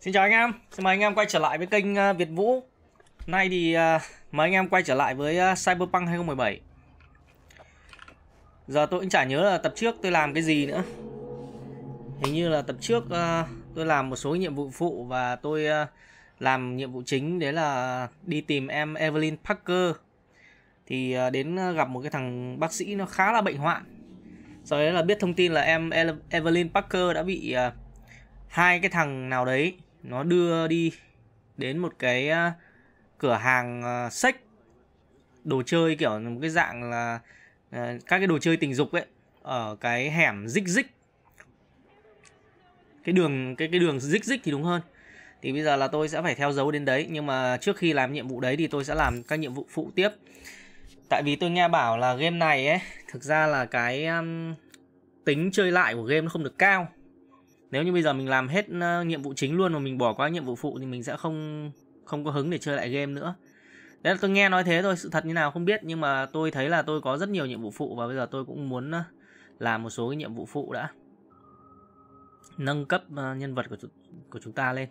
Xin chào anh em, xin mời anh em quay trở lại với kênh à, Việt Vũ. Nay thì à, mời anh em quay trở lại với à, Cyberpunk 2017 Giờ tôi cũng chả nhớ là tập trước tôi làm cái gì nữa. Hình như là tập trước tôi làm một số nhiệm vụ phụ và tôi làm nhiệm vụ chính đấy là đi tìm em Evelyn Parker. Thì đến gặp một cái thằng bác sĩ nó khá là bệnh hoạn. Sau đấy là biết thông tin là em Evelyn Parker đã bị hai cái thằng nào đấy nó đưa đi đến một cái à, cửa hàng à, sách đồ chơi kiểu một cái dạng là à, các cái đồ chơi tình dục ấy ở cái hẻm dích dích cái đường cái cái đường dích dích thì đúng hơn. Thì bây giờ là tôi sẽ phải theo dấu đến đấy nhưng mà trước khi làm nhiệm vụ đấy thì tôi sẽ làm các nhiệm vụ phụ tiếp. Tại vì tôi nghe bảo là game này ấy thực ra là cái um, tính chơi lại của game nó không được cao nếu như bây giờ mình làm hết ờ, nhiệm vụ chính luôn mà mình bỏ qua nhiệm vụ phụ thì mình sẽ không không có hứng để chơi lại game nữa. Đấy là tôi nghe nói thế thôi, sự thật như nào không biết, nhưng mà tôi thấy là tôi có rất nhiều nhiệm vụ phụ và bây giờ tôi cũng muốn ờ, làm một số cái nhiệm vụ phụ đã. Nâng cấp ờ, nhân vật của của chúng ta lên.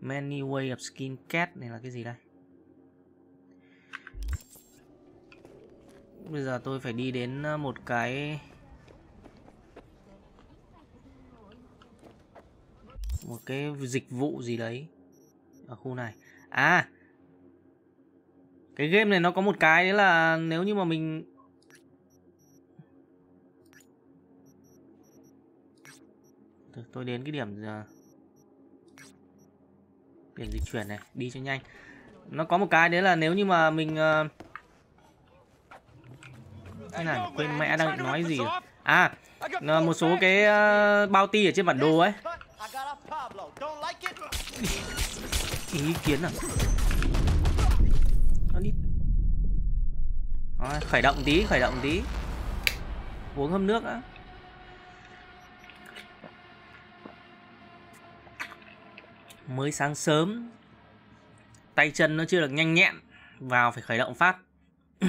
Many way of skin cat này là cái gì đây? Bây giờ tôi phải đi đến một cái một cái dịch vụ gì đấy ở khu này. À cái game này nó có một cái đấy là nếu như mà mình tôi đến cái điểm điểm dịch chuyển này đi cho nhanh. Nó có một cái đấy là nếu như mà mình uh... thế này quên mẹ đang nói gì à một số cái uh, bao ti ở trên bản đồ ấy ý kiến à? Nó đi. Rồi, khởi động tí khởi động tí. Uống hâm nước á mới sáng sớm. Tay chân nó chưa được nhanh nhẹn. Vào phải khởi động phát.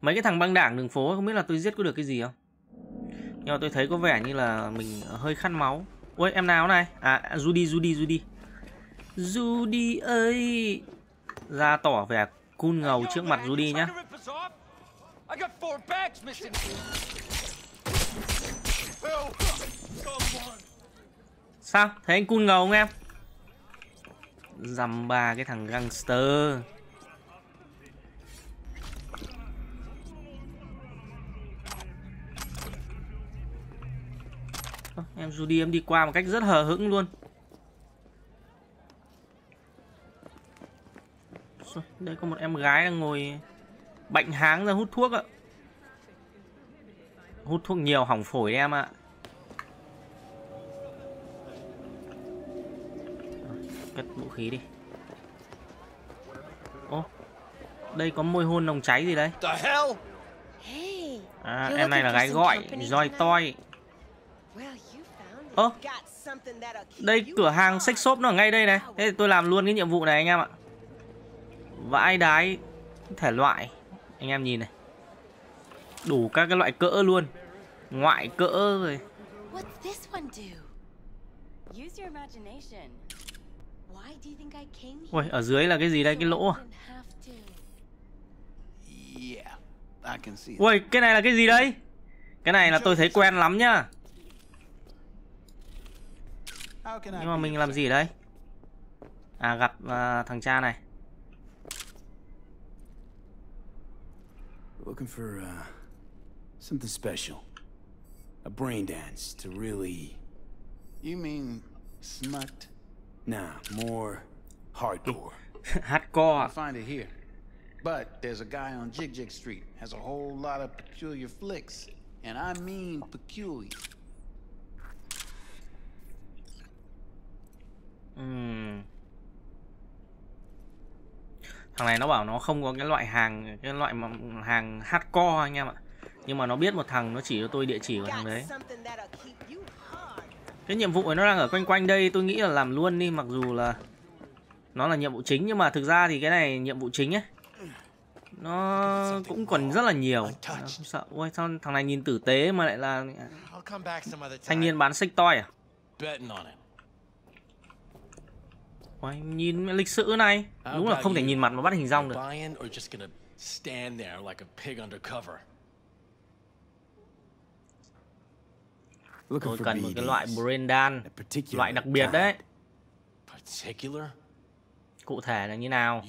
Mấy cái thằng băng đảng đường phố không biết là tôi giết có được cái gì không? Nhưng mà tôi thấy có vẻ như là mình hơi khăn máu ôi, em nào này? À Judy Judy Judy. Judy ơi! Ra tỏ vẻ cun ngầu trước mặt Judy nhá. Sao? Thấy anh cun ngầu không em? Dằm ba cái thằng gangster. Em Judy em đi qua một cách rất hờ hững luôn. Đây có một em gái đang ngồi bệnh háng ra hút thuốc ạ. Hút thuốc nhiều hỏng phổi em ạ. Cất vũ khí đi. Ô đây có môi hôn nồng cháy gì đấy? À, em này là gái gọi roi toi ơ đây cửa hàng sex shop nó ở ngay đây này. Thế tôi làm luôn cái nhiệm vụ này anh em ạ. Vãi đái thể loại. Anh em nhìn này. Đủ các cái loại cỡ luôn. Ngoại cỡ rồi. Ui, ở dưới là cái gì đây, cái lỗ à? Ui, cái này là cái gì đây? Cái này là tôi thấy quen lắm nhá Nhưng mà mình làm gì ở đây? À, gặp uh, thằng cha này Looking for uh, something special. A brain dance to really... You mean smut? Nah, more hardcore. hardcore. I'll find it here. But there's a guy on Jig Jig Street has a whole lot of peculiar flicks. And I mean peculiar. Thằng này nó bảo nó không có cái loại hàng cái loại mà hàng hardcore anh em ạ. Nhưng mà nó biết một thằng nó chỉ cho tôi địa chỉ của thằng đấy. Cái nhiệm vụ nó đang ở quanh quanh đây tôi nghĩ là làm luôn đi mặc dù là nó là nhiệm vụ chính nhưng mà thực ra thì cái này nhiệm vụ chính ấy nó cũng còn rất là nhiều. Không sợ. Ôi sao thằng này nhìn tử tế mà lại là thanh niên bán sách toi à Uầy, nhìn lịch sử này. Đúng là không thể nhìn mặt mà bắt hình dong được. tôi cần một cái loại. Brendan loại đặc biệt đấy. Cụ thể là như nào?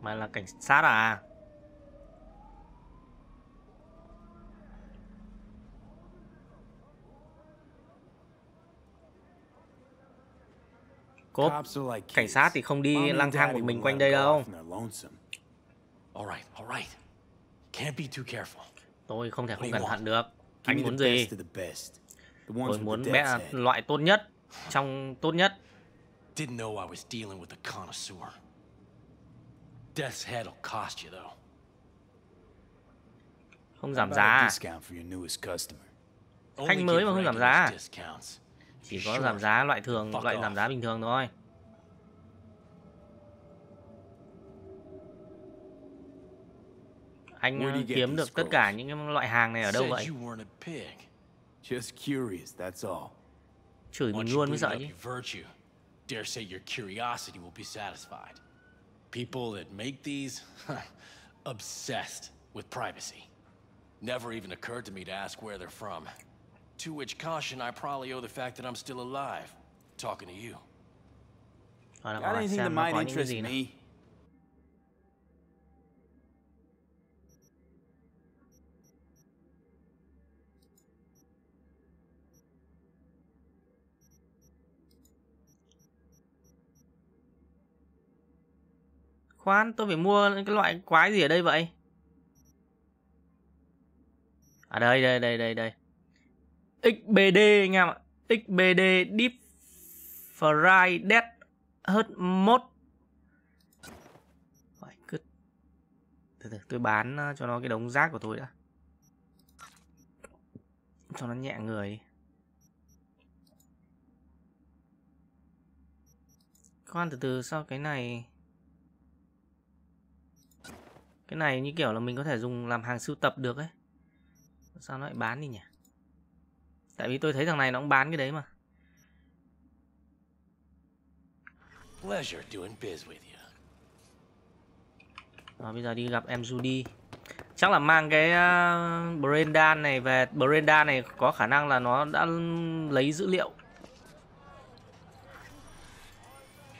Mà là cảnh sát à cốp. Cảnh sát thì không đi lang thang một mình quanh đây đâu. tôi không thể không cẩn thận được. Anh muốn gì? tôi muốn bé loại tốt nhất trong tốt nhất. Didn't know I was dealing with a connoisseur. Death's head will cost you though. không giảm giá à? Khách mới mà không giảm giá à? Chỉ có giảm giá loại thường loại giảm giá bình thường thôi. Anh ờ, kiếm được tất cả những cái loại hàng này ở đâu vậy? chửi mình luôn mới sợ chứ. dare say your curiosity will be satisfied. People that make these, obsessed with privacy. Never even occurred to me to ask where they're from. To which caution I probably owe the fact that I'm still alive, talking to you. Rồi là Got hỏi anything that might có những interest me? khoan tôi phải mua cái loại quái gì ở đây vậy à đây đây đây đây đây XBD anh em ạ. XBD Deep Fry Dead Hurt Mode từ từ, tôi bán ờ, cho nó cái đống rác của tôi đã. Cho nó nhẹ người khoan từ từ, sao cái này cái này như kiểu là mình có thể dùng làm hàng sưu tập được ấy. Sao nó lại bán đi nhỉ? Tại vì tôi thấy thằng này nó cũng bán cái đấy mà. Pleasure doing biz with you. Rồi bây giờ đi gặp em Judy. Chắc là mang cái uh, Brendan này về. Brendan này có khả năng là nó đã lấy dữ liệu.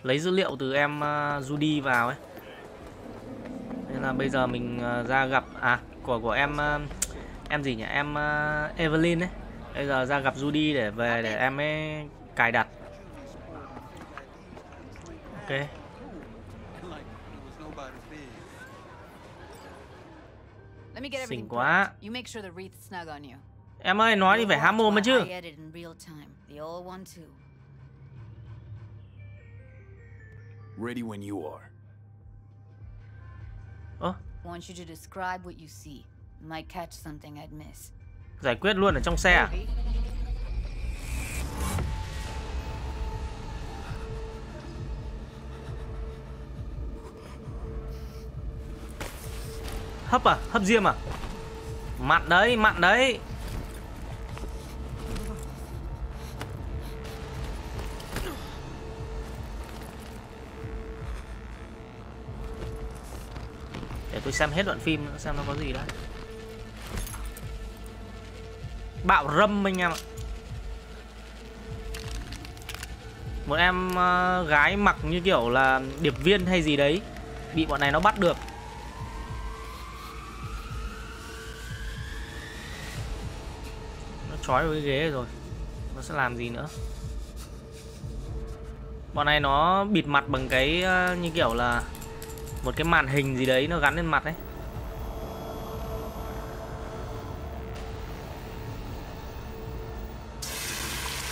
Lấy dữ liệu từ em uh, Judy vào ấy. Nên là bây giờ mình uh, ra gặp À của của em uh, Em gì nhỉ? Em uh, Evelyn ấy Bây giờ ra gặp Judy để về để em ấy cài đặt Ok Xinh quá. Em ơi nói thì phải há mồm mà chứ. Ready when you are. Ơ Want you to describe what you see. Might catch something I'd miss giải quyết luôn ở trong xe à? Hấp à? Hấp diêm à? Mặn đấy, mặn đấy. Để tôi xem hết đoạn phim xem nó có gì đó. Bạo râm anh em ạ. Một em ờ, gái mặc như kiểu là điệp viên hay gì đấy, Bị bọn này nó bắt được. Nó trói vào cái ghế rồi, Nó sẽ làm gì nữa? Bọn này nó bịt mặt bằng cái ờ, như kiểu là Một cái màn hình gì đấy, nó gắn lên mặt ấy.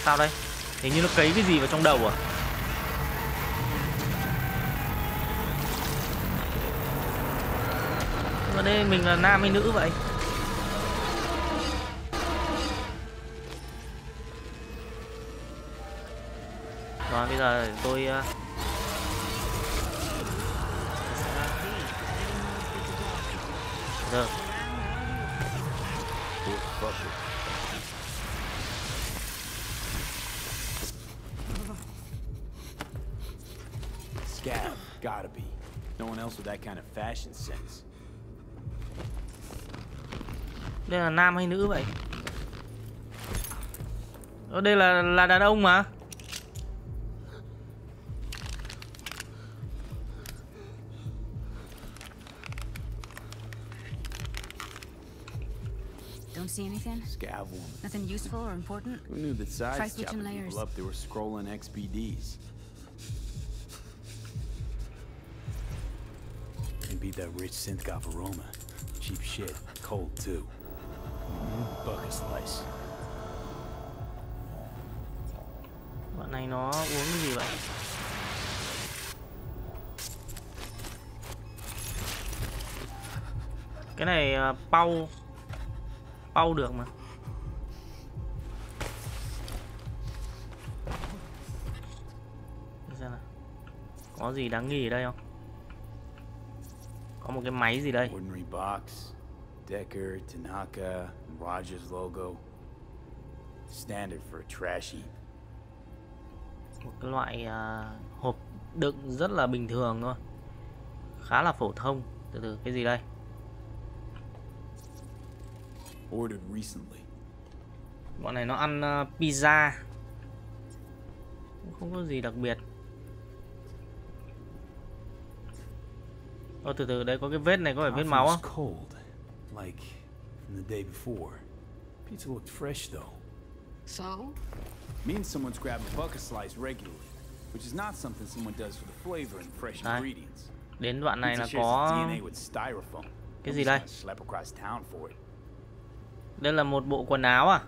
Sao đây? Hình như nó cấy cái gì vào trong đầu à? Mà đây mình là nam hay nữ vậy? Rồi, bây giờ tôi ờ, được. That kind of fashion sense. Đây là nam hay nữ vậy? Ở đây là là đàn ông mà. Don't see anything? Scavwoman. Nothing useful or important? Who knew that Try size switching chopping layers. people up they were scrolling XBDs? That rich synth goth aroma. Cheap shit. Cold too. Bucket slice. Bạn này nó uống cái gì vậy? Cái này uh, pau pau được mà. Để xem nào. Có gì đáng nghi ở đây không? Có một cái máy gì đây? Ordinary box. Decker, Tanaka, Rogers logo. Standard for a trash heap. Một cái loại à, hộp đựng rất là bình thường thôi. Khá là phổ thông. Từ từ cái gì đây? Ordered recently. Bọn này nó ăn ờ, pizza Không có gì đặc biệt Ơ từ từ đây có cái vết này có phải vết máu không? cold, like from the day before. Pizza looked fresh though. So? Means someone's grabbing bucket slice regularly, which is not something someone does for the flavor and fresh Đấy. ingredients. Đến đoạn này là có. Cái gì đây? Đây là một bộ quần áo à?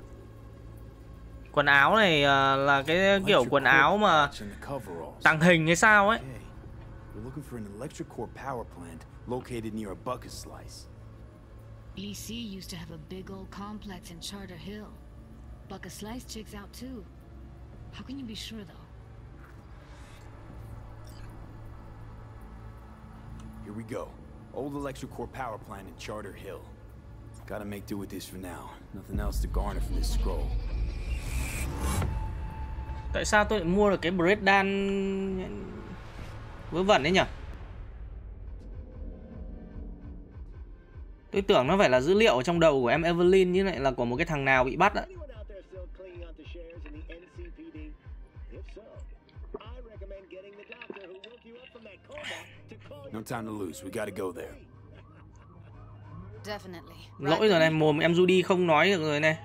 Quần áo này ờ, là cái kiểu quần áo mà tàng hình hay sao ấy. We're looking for an electric core power plant located near a bucket slice. EC used to have a big old complex in Charter Hill. Bucket Slice checks out too. How can you be sure though? Here we go. Old electric core power plant in Charter Hill. Gotta make do with this for now. Nothing else to garner from this scroll. Tại sao tôi lại mua được cái breakdan vớ vẩn đấy nhỉ? Tôi tưởng nó phải là dữ liệu ở trong đầu của em Evelyn như lại là của một cái thằng nào bị bắt á. No time to lose. We gotta go there. Definitely. Lỗi rồi này, mồm em Judy không nói được rồi này.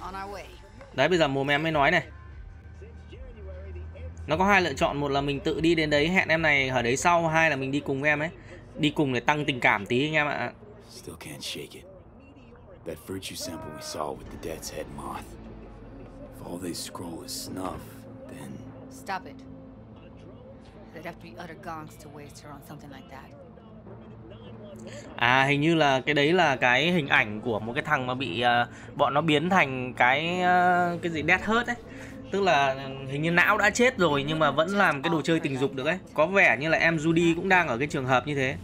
abandon Đấy bây giờ mồm em mới nói này. Nó có hai lựa chọn, một là mình tự đi đến đấy hẹn em này ở đấy sau, hai là mình đi cùng với em ấy. Đi cùng để tăng tình cảm tí anh em ạ. Still can't shake it. That virtue sample we saw with the Death's Head moth. If all they scroll is snuff, then Stop it. They'd have to be utter gonks to waste her on something like that. À hình như là cái đấy là cái hình ảnh của một cái thằng mà bị uh, bọn nó biến thành cái uh, cái gì đét hurt ấy. Tức là ừ, hình như não đã chết rồi nhưng mà vẫn làm cái đồ chơi tình dục được ấy. Có vẻ như là em Judy cũng đang ở cái trường hợp như thế.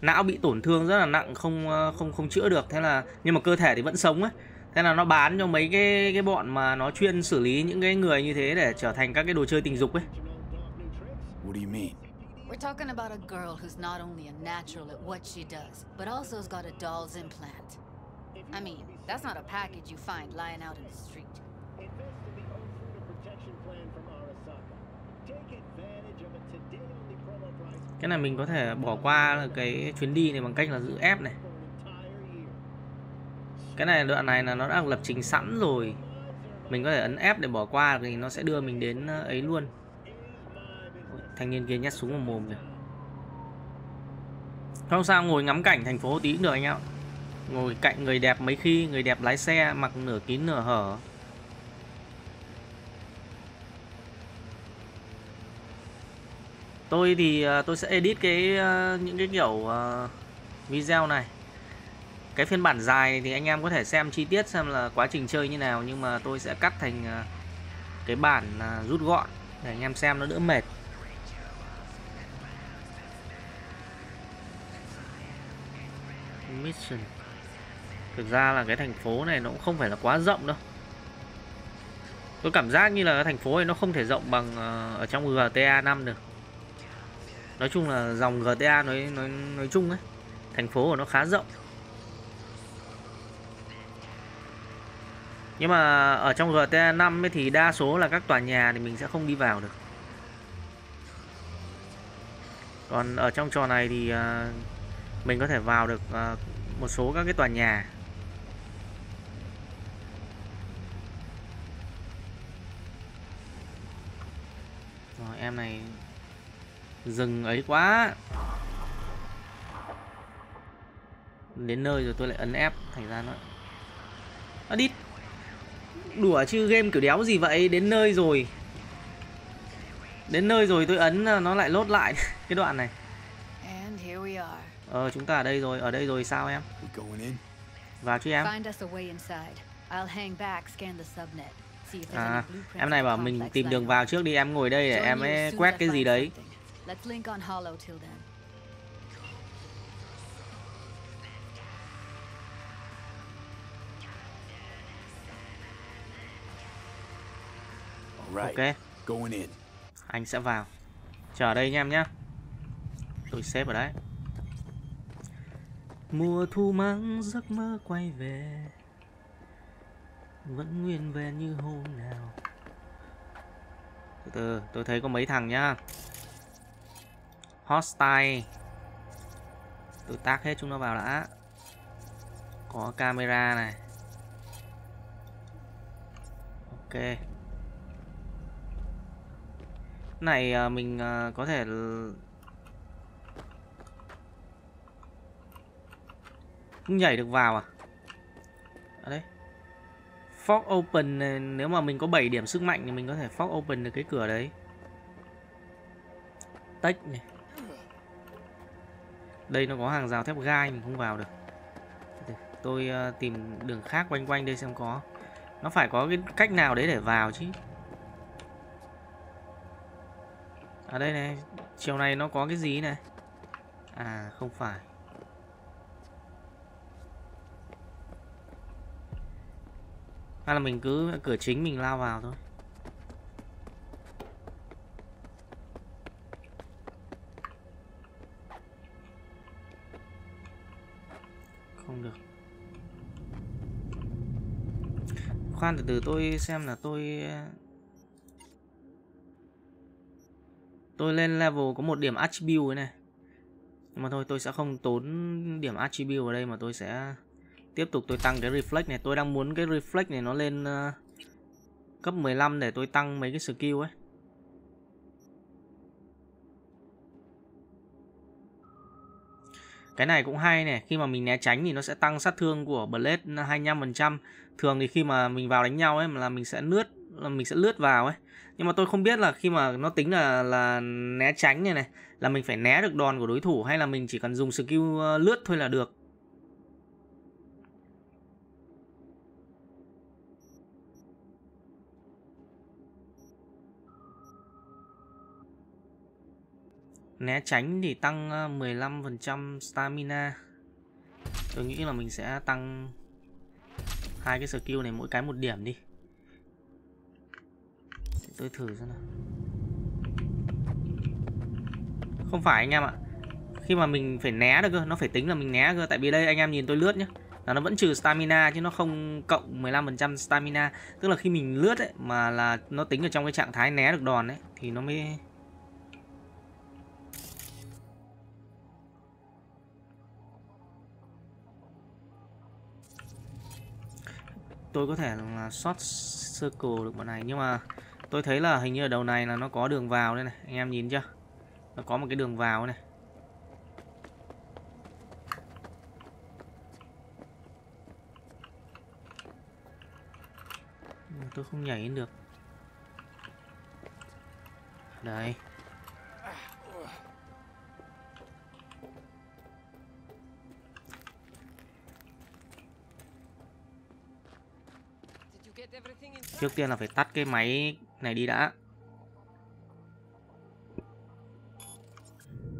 Não bị tổn thương rất là nặng không à, không không chữa được thế là nhưng mà cơ thể thì vẫn sống ấy. Thế là nó bán cho mấy cái cái bọn mà nó chuyên xử lý những cái người như thế để trở thành các cái đồ chơi tình dục ấy. what do you mean? We're talking about a girl who's not only a natural at what she does, but also has got a doll's implant. I mean, that's not a package you find lying out in the street. Invest in the Ozuna protection plan from Arasaka. Take advantage of a today-only promo price Cái này mình có thể bỏ qua cái chuyến đi này bằng cách là giữ ép này. Cái này đoạn này là nó đã lập trình sẵn rồi Mình có thể ấn F để bỏ qua thì nó sẽ đưa mình đến ờ, ấy luôn Thanh niên kia nhét súng vào mồm kìa. Không sao, ngồi ngắm cảnh thành phố tí cũng được anh em ạ. Ngồi cạnh người đẹp mấy khi Người đẹp lái xe, mặc nửa kín nửa hở. Tôi thì à, tôi sẽ edit cái à, những cái kiểu à, video này. Cái phiên bản dài thì anh em có thể xem chi tiết xem là quá trình chơi như nào, nhưng mà tôi sẽ cắt thành cái bản rút gọn để anh em xem nó đỡ mệt. Mission. Thực ra là cái thành phố này nó cũng không phải là quá rộng đâu. Tôi cảm giác như là cái thành phố này nó không thể rộng bằng ờ, ở trong GTA 5 được. Nói chung là dòng GTA nói nói nói chung ấy, thành phố của nó khá rộng. Nhưng mà ở trong GTA 5 ấy thì đa số là các tòa nhà thì mình sẽ không đi vào được. Còn ở trong trò này thì ờ, mình có thể vào được ờ, một số các cái tòa nhà. Rồi, em này dừng ấy quá. Đến nơi rồi tôi lại ấn ép thành ra nó nó đi. Đùa chứ, game kiểu đéo gì vậy? Đến nơi rồi. Đến nơi rồi tôi ấn ờ, nó lại lốt lại cái đoạn này ờ chúng ta ở đây rồi ở đây rồi sao em? Vào chứ em. À em này bảo mình tìm đường vào trước đi em ngồi đây để em ấy quét cái gì đấy. ok. Anh sẽ vào. Chờ đây nha em nhé tôi xếp ở đấy mùa thu mang giấc mơ quay về, vẫn nguyên vẹn như hôm nào. Từ từ, tôi thấy có mấy thằng nhá. Hostile tôi tác hết chúng nó vào đã. Có camera này. Ok. Này à, mình à, có thể không nhảy được vào à? Ở đây. Fork open này, nếu mà mình có 7 điểm sức mạnh thì mình có thể fork open được cái cửa đấy. Tách này đây nó có hàng rào thép gai mình không vào được. Tôi uh, tìm đường khác quanh quanh đây xem có. Nó phải có cái cách nào đấy để vào chứ? Ở đây này chiều này nó có cái gì này? À không phải. Hay là mình cứ cửa chính mình lao vào thôi. Không được. Khoan, từ từ tôi xem là tôi tôi lên level có một điểm attribute này. Nhưng mà thôi, tôi sẽ không tốn điểm attribute ở đây mà tôi sẽ tiếp tục tôi tăng cái reflex này. Tôi đang muốn cái reflex này nó lên ờ, cấp 15 để tôi tăng mấy cái skill ấy. Cái này cũng hay này. Khi mà mình né tránh thì nó sẽ tăng sát thương của blade 25% thường thì khi mà mình vào đánh nhau ấy là mình sẽ lướt là mình sẽ lướt vào ấy. Nhưng mà tôi không biết là khi mà nó tính là là né tránh này này là mình phải né được đòn của đối thủ hay là mình chỉ cần dùng skill ờ, lướt thôi là được. Né tránh thì tăng ờ, 15% stamina. Tôi nghĩ là mình sẽ tăng hai cái skill này mỗi cái một điểm đi. Để tôi thử xem nào. Không phải anh em ạ. Khi mà mình phải né được cơ, nó phải tính là mình né cơ. Tại vì đây anh em nhìn tôi lướt nhá, là nó vẫn trừ stamina chứ nó không cộng 15% stamina. Tức là khi mình lướt ấy, mà là nó tính ở trong cái trạng thái né được đòn ấy, thì nó mới tôi có thể là short circle được bọn này, nhưng mà tôi thấy là hình như ở đầu này là nó có đường vào đây này, anh em nhìn chưa? Nó có một cái đường vào này. Tôi không nhảy được. Đây. Trước tiên là phải tắt cái máy này đi đã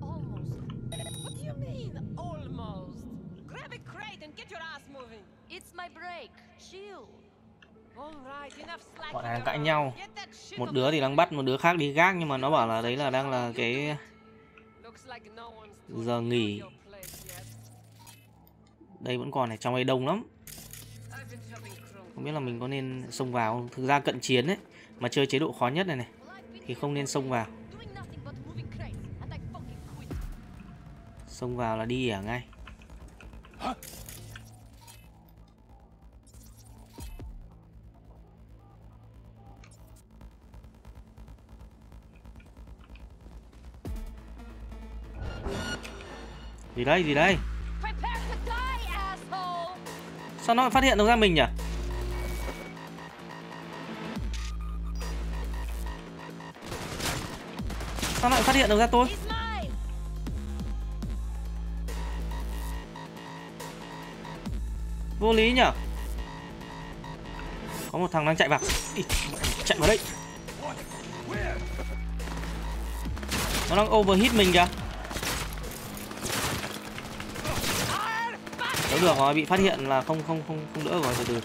Almost. What do you mean, almost? Grab a crate and get your ass moving. It's my break. Chill. Alright, enough slacking bọn này đang cãi nhau một đứa thì đang bắt một đứa khác đi gác nhưng mà nó bảo là đấy là đang là cái giờ nghỉ đây vẫn còn này trong đây đông lắm I've been chopping crumbs. Không biết là mình có nên xông vào không? thực ra cận chiến ấy mà chơi chế độ khó nhất này này thì không nên xông vào. Xông vào là đi ở ngay. Gì đây gì đây? Sao nó phát hiện được ra mình nhỉ phát hiện được ra tôi. Vô lý nhở? Có một thằng đang chạy vào. Ý, chạy vào đây. Nó đang overhit mình kìa. Nếu được rồi bị phát hiện là không không không không đỡ rồi từ từ.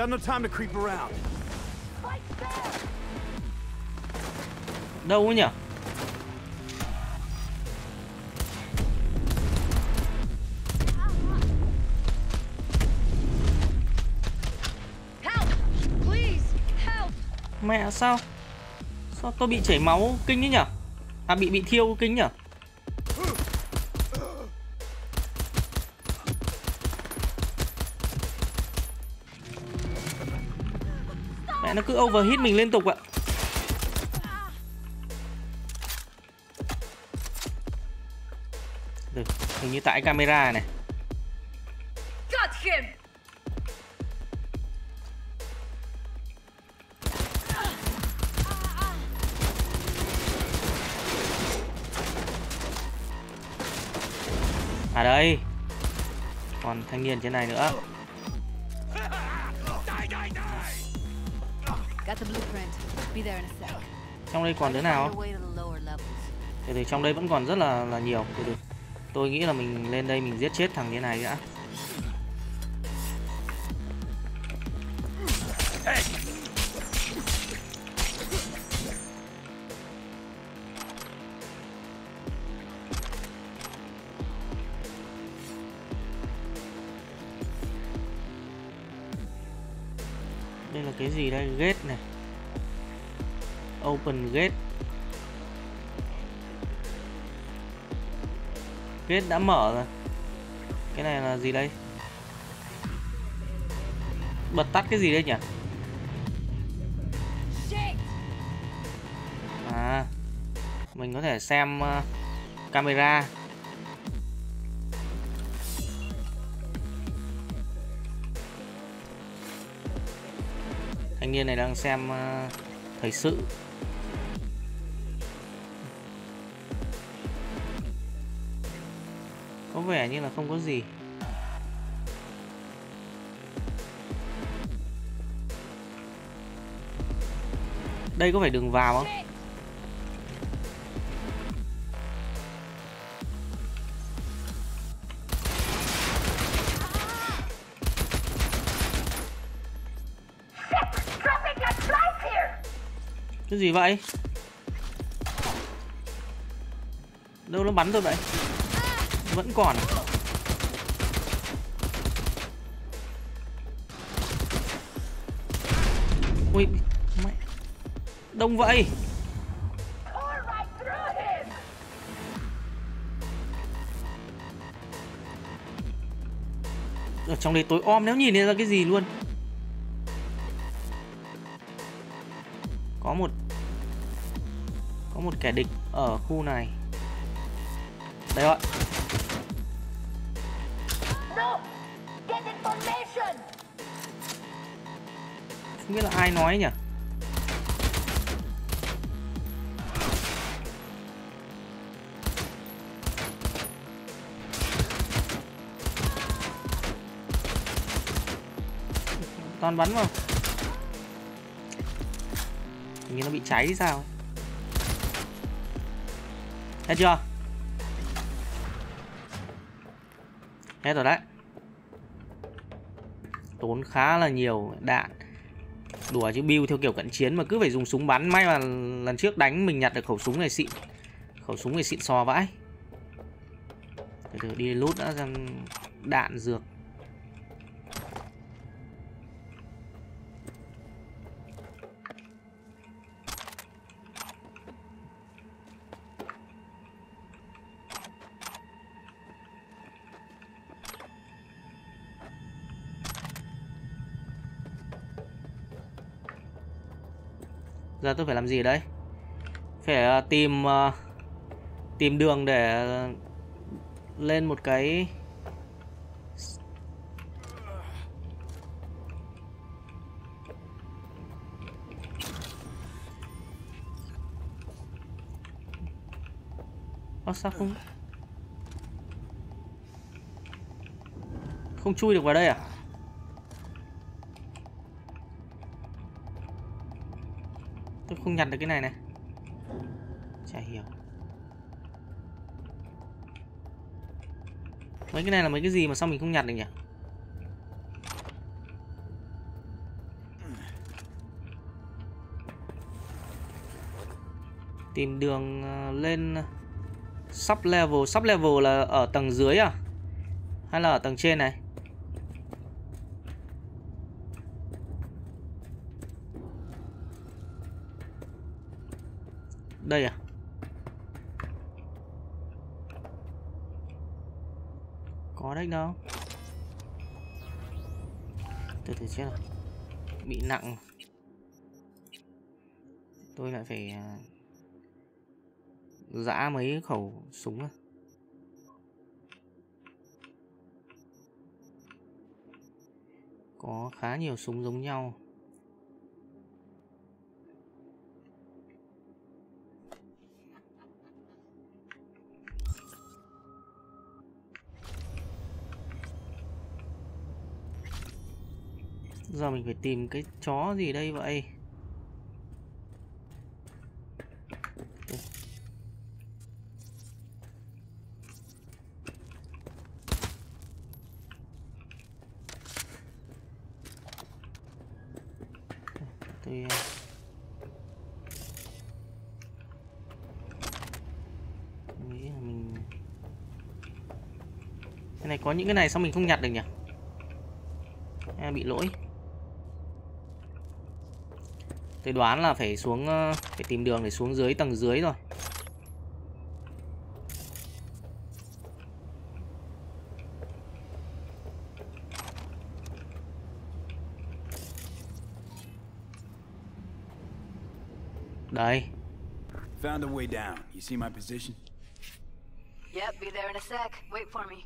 Got no time to creep around. Đâu ấy nhỉ Help! Please, help! mẹ sao sao tôi bị chảy máu kinh ấy nhỉ à bị bị thiêu kinh nhỉ mẹ nó cứ overhit mình liên tục ạ. Từ, hình như tại camera này. À đây. Còn thanh niên trên này nữa trong đây còn đứa nào? Levels. từ từ trong đây vẫn còn rất là là nhiều. Từ từ tôi nghĩ là mình lên đây mình giết chết thằng như này đã open gate. Gate đã mở rồi. Cái này là gì đây? Bật tắt cái gì đây nhỉ? À mình có thể xem ờ, camera. Thanh niên này đang xem ờ, thời sự. Vẻ như là không có gì. Đây có phải đường vào không? Cái gì vậy? Đâu nó bắn tôi vậy? Vẫn còn. Ui, mẹ. Đông vậy. Ở trong đây tối om, nếu nhìn thấy ra cái gì luôn. Có một Có một kẻ địch ở khu này. Đây ạ. Không biết là ai nói nhỉ? Toàn bắn vào. Hình như nó bị cháy sao. Hết chưa? Hết rồi đấy. Tốn khá là nhiều đạn. Đùa chứ, build theo kiểu cận chiến mà cứ phải dùng súng bắn. May mà lần trước đánh mình nhặt được khẩu súng này xịn. Khẩu súng này xịn sò vãi. Từ từ, đi lút đã rằng đạn dược. Giờ tôi phải làm gì đấy? Phải ờ, tìm ờ, tìm đường để ờ, lên một cái Ơ, sao không Không chui được vào đây à? Không nhặt được cái này này. Chả hiểu. Mấy cái này là mấy cái gì mà sao mình không nhặt được nhỉ? Tìm đường ờ, lên ờ, Sub level. Sub level là ở tầng dưới à? Hay là ở tầng trên này Đây à có Từ từ chết rồi Bị nặng. Tôi lại phải dã Giã mấy khẩu súng à Có khá nhiều súng giống nhau. Giờ mình phải tìm cái chó gì đây vậy? Tôi à, nghĩ là mình cái này có những cái này sao mình không nhặt được nhỉ? À, bị lỗi tôi đoán là phải xuống ờ, phải tìm đường để xuống dưới tầng dưới rồi đây Found a way down. You see my position? Yep, be there in a sec. Wait for me.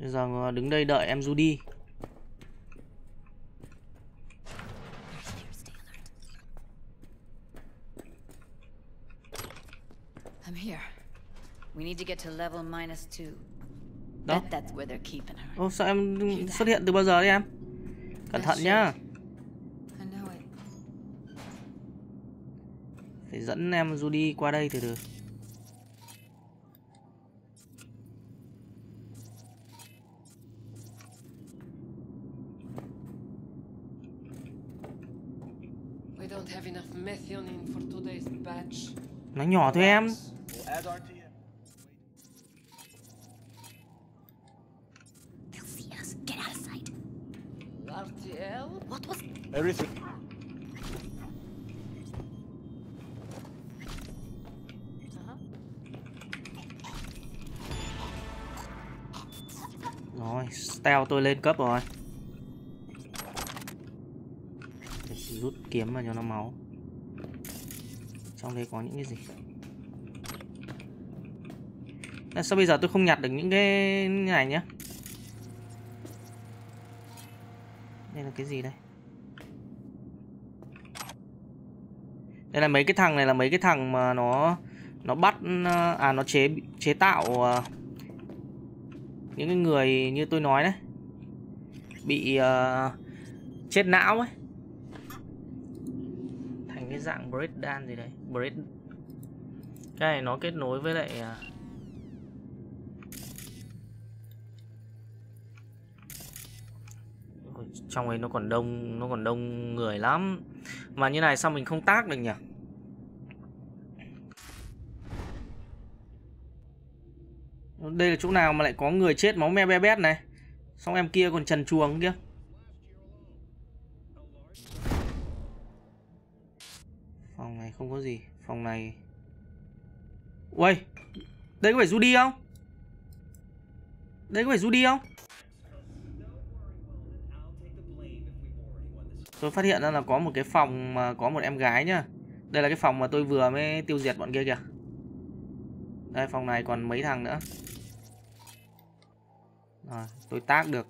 giờ đứng đây đợi em Judy I'm here. We need to get to level minus two. Đó. Bet that's where they're keeping her. Ô sao em xuất hiện từ bao giờ đấy em Cẩn thận nhá I know it. Phải dẫn em Judy qua đây từ từ We don't have enough methionine for today's batch. Nó nhỏ thôi em tôi lên cấp rồi. Rút kiếm vào cho nó máu. Trong đây có những cái gì? À, sao bây giờ tôi không nhặt được những cái này nhá đây là cái gì đây? Đây là mấy cái thằng này là mấy cái thằng mà nó nó bắt à, à nó chế chế tạo à, những cái người như tôi nói đấy bị uh, chết não ấy. Thành cái dạng breakdown gì đấy break. Cái này nó kết nối với lại uh, trong ấy nó còn đông nó còn đông người lắm. Mà như này sao mình không tác được nhỉ? Đây là chỗ nào mà lại có người chết máu me be bét này? Xong em kia còn trần chuồng kia. Phòng này không có gì. Phòng này. Ui đây có phải Judy không? Đây có phải Judy không? Tôi phát hiện ra là có một cái phòng mà có một em gái nhá. Đây là cái phòng mà tôi vừa mới tiêu diệt bọn kia kìa. Đây, phòng này còn mấy thằng nữa rồi, tôi tác được.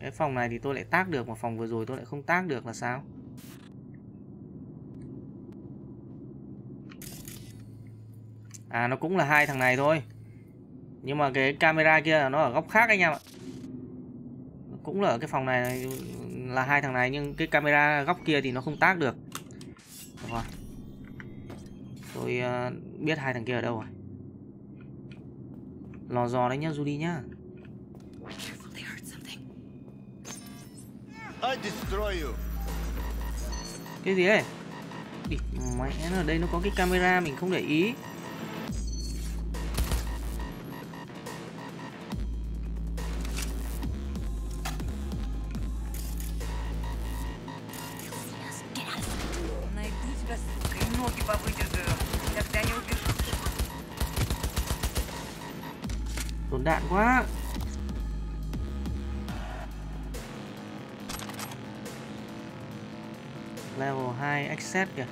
Cái phòng này thì tôi lại tác được, mà phòng vừa rồi tôi lại không tác được là sao? À nó cũng là hai thằng này thôi. Nhưng mà cái camera kia nó ở góc khác anh em ạ. Cũng là ở cái phòng này là hai thằng này, nhưng cái camera góc kia thì nó không tác được. Rồi. Tôi ờ, biết hai thằng kia ở đâu rồi lò dò đấy nhá Judy nhá. I destroy you. cái gì ấy? Đi, mẹ nó ở đây nó có cái camera mình không để ý tốn đạn quá. Level 2 access kìa.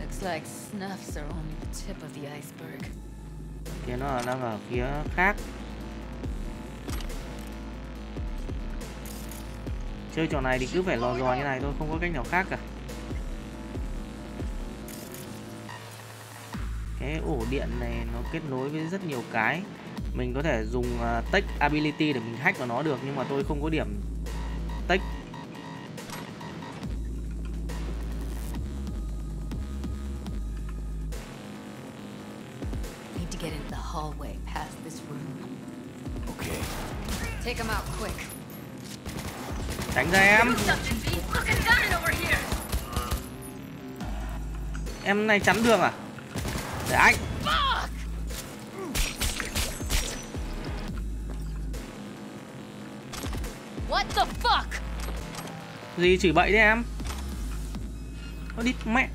Looks like snuffs are only the tip of the iceberg. kia nó đang ở phía khác. Chơi trò này thì cứ phải lò dò như này thôi không có cách nào khác cả cái ổ điện này nó kết nối với rất nhiều cái mình có thể dùng uh, tech ability để mình hack vào nó được nhưng mà tôi không có điểm tech Need to get into the hallway past this room. Okay. Take him out quick. tránh ra em em này chắn đường à để anh. What the fuck? gì chửi bậy đấy em? Nó đi mẹ.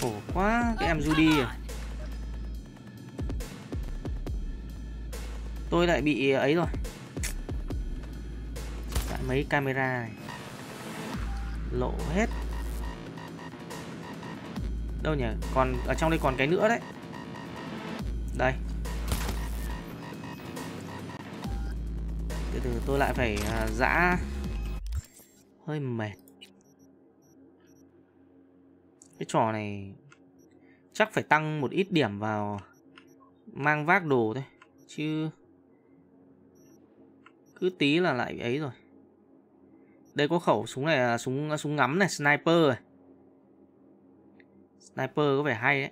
Khổ quá cái em Judy à tôi lại bị ấy rồi. Lại mấy camera này. Lộ hết. Đâu nhỉ? Còn ở trong đây còn cái nữa đấy. Đây. Từ từ tôi lại phải à, uh, dã hơi mệt. Cái trò này chắc phải tăng một ít điểm vào mang vác đồ thôi chứ cứ tí là lại ấy rồi. Đây có khẩu súng này là súng à, súng ngắm này sniper này. Sniper có vẻ hay đấy.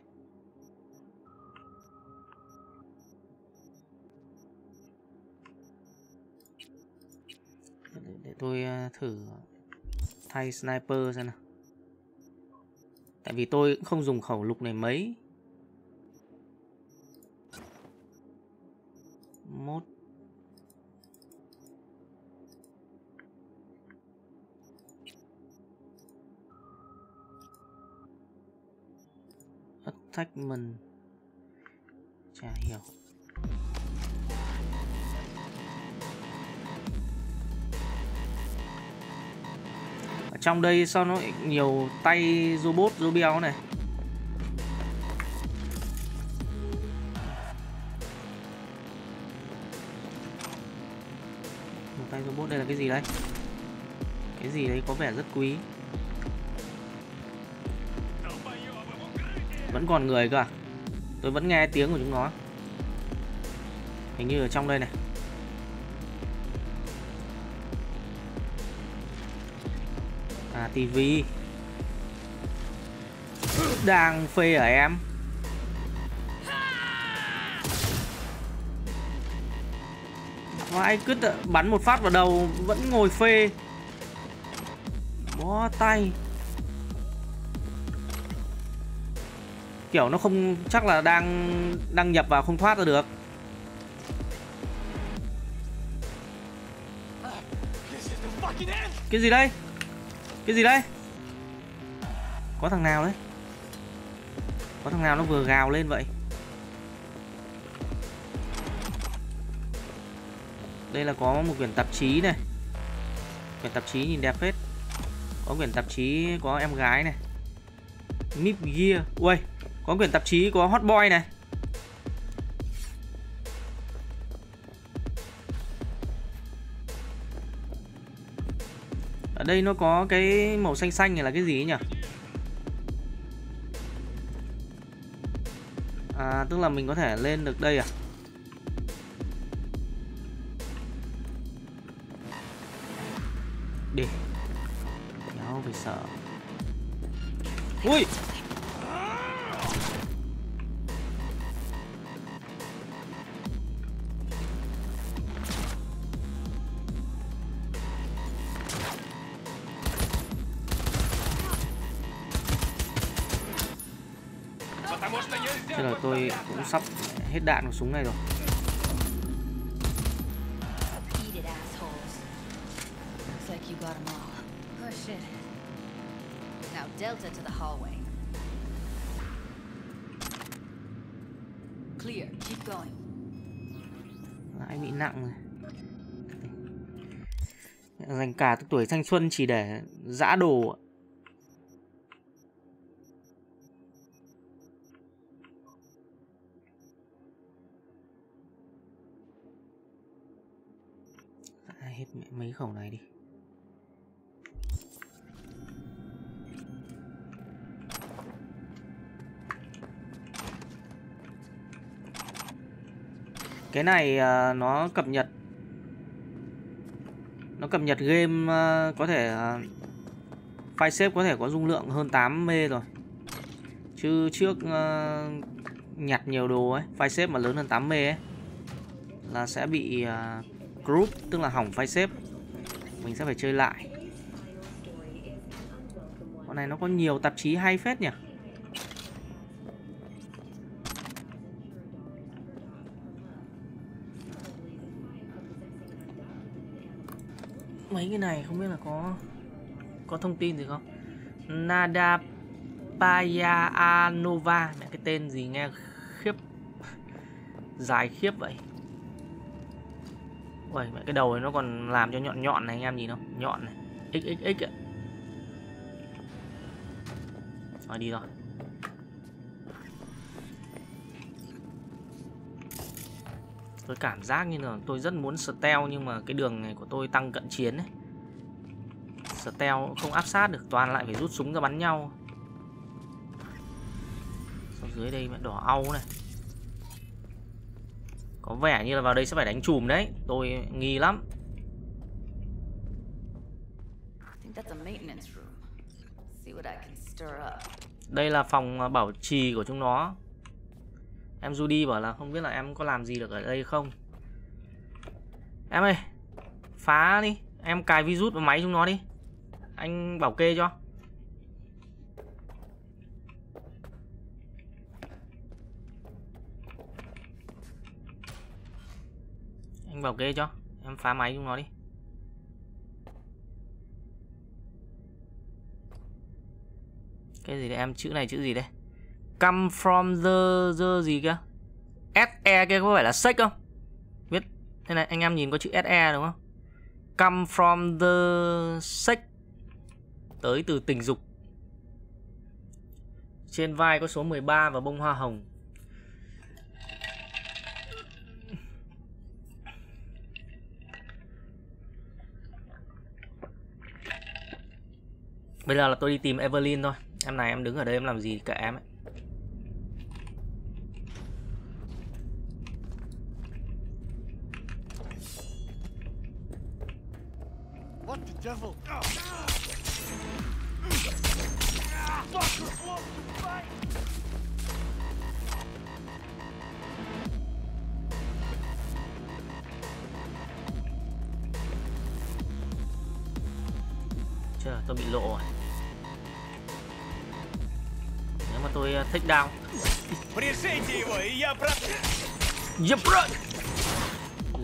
Để, tôi à, thử thay sniper xem nào. Tại vì tôi cũng không dùng khẩu lục này mấy. Một thách mình chả hiểu. Ở trong đây sao nó nhiều tay robot robot này? Một tay robot đây là cái gì đây cái gì đấy có vẻ rất quý. Vẫn còn người cơ à? Tôi vẫn nghe tiếng của chúng nó. Hình như ở trong đây này. À tivi đang phê ở em. Vãi cứ bắn một phát vào đầu vẫn ngồi phê. Bó tay. Kiểu nó không, chắc là đang đăng nhập vào không thoát ra được. Cái gì đây? Cái gì đây? Có thằng nào đấy? Có thằng nào nó vừa gào lên vậy? Đây là có một quyển tạp chí này. Quyển tạp chí nhìn đẹp phết. Có quyển tạp chí có em gái này. Mip Gear. Ui có quyển tạp chí có Hot Boy này. Ở đây nó có cái màu xanh xanh này là cái gì ấy nhỉ? À tức là mình có thể lên được đây à? Đi. Đéo phải sợ. Ui! Hết đạn của súng này rồi Delta to the hallway. Clear. Keep going. Lại bị nặng rồi Dành cả tuổi thanh xuân chỉ để dã đồ ạ. Dã hết mẹ mấy khẩu này đi. Cái này uh, nó cập nhật. Nó cập nhật game uh, có thể uh, file save có thể có dung lượng hơn 8 m rồi. Chứ trước uh, nhặt nhiều đồ ấy file save mà lớn hơn 8 m ấy là sẽ bị uh, group tức là hỏng file save mình sẽ phải chơi lại. Con này nó có nhiều tạp chí hay phết nhỉ? Mấy cái này không biết là có có thông tin gì không? Nada Payanova mẹ cái tên gì nghe khiếp, dài khiếp vậy. Ui, mẹ cái đầu này nó còn làm cho nhọn nhọn này anh em nhìn không? Nhọn này. Xxx ạ. Rồi đi rồi. Tôi cảm giác như là tôi rất muốn stealth nhưng mà cái đường này của tôi tăng cận chiến ấy. Stealth không áp sát được toàn lại phải rút súng ra bắn nhau. Sau dưới đây mẹ đỏ au này có vẻ như là vào đây sẽ phải đánh chùm đấy. Tôi nghi lắm. Đây là phòng à, bảo trì của chúng nó. Em Judy bảo là không biết là em có làm gì được ở đây không. Em ơi phá đi. Em cài virus vào máy chúng nó đi. Anh bảo kê cho anh bảo kê cho. Em phá máy chúng nó đi. Cái gì đây? Em chữ này chữ gì đây? Come from the, the gì kia? SE kia có phải là sex không? Biết. Thế này anh em nhìn có chữ SE đúng không? Come from the sex. Tới từ tình dục. Trên vai có số 13 và bông hoa hồng. Bây giờ là tôi đi tìm Evelyn thôi. Em này em đứng ở đây em làm gì cả em ấy. What the devil? Chưa, tôi bị lộ rồi nếu mà tôi ờ, thích down Yep.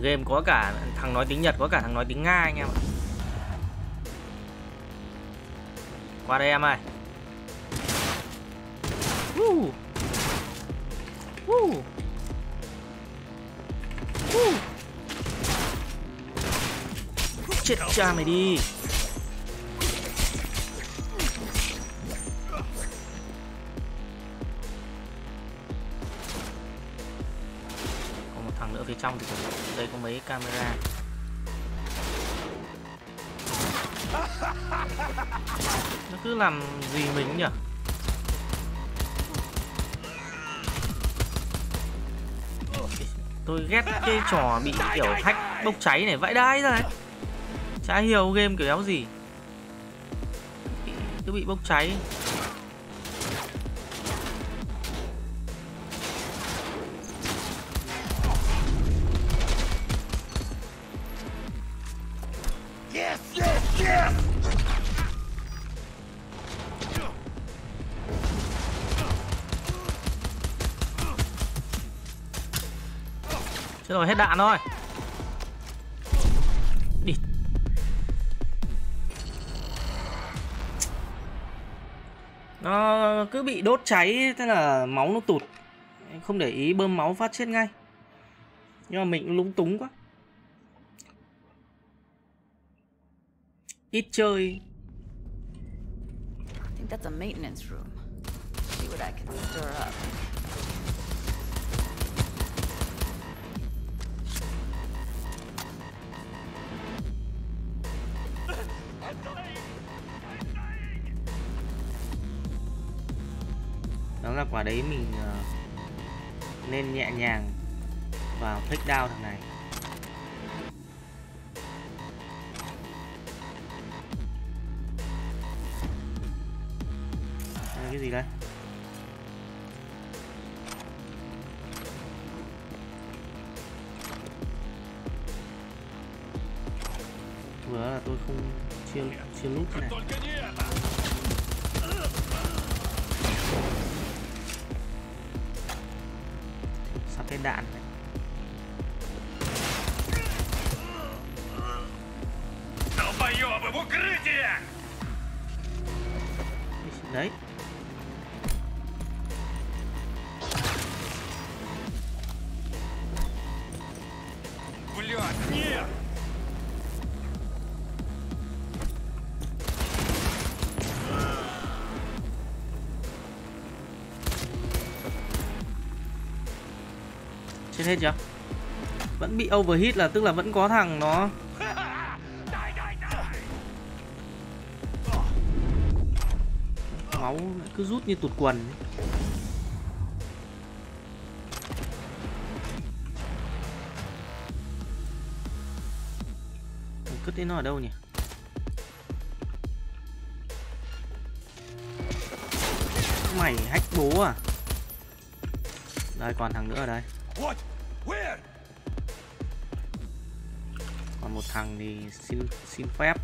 Game có cả thằng nói tiếng Nhật, có cả thằng nói tiếng Nga anh em ạ Qua đây em ơi Woo. Woo. Woo. Chết cha mày đi trong thì đây có mấy camera. Nó cứ làm gì mình nhỉ? Tôi ghét cái trò bị kiểu hack bốc cháy này. Vãi đái ra đấy Chả hiểu game kiểu éo gì. Cứ bị bốc cháy. Hết đạn thôi. Đi. Nó cứ bị đốt cháy, Thế là máu nó tụt. Không để ý bơm máu phát chết ngay. Nhưng mà mình lúng túng quá. Ít chơi. I think that's a maintenance room. See what I can stir up. Quả đấy mình uh, nên nhẹ nhàng vào take down thằng này. Chết hết chưa vẫn bị overheat là tức là vẫn có thằng nó. Máu cứ rút như tụt quần. Cứ Thằng nó ở đâu nhỉ? Mày hack bố à? Đây, còn thằng nữa ở đây. Thằng thì xin xin phép.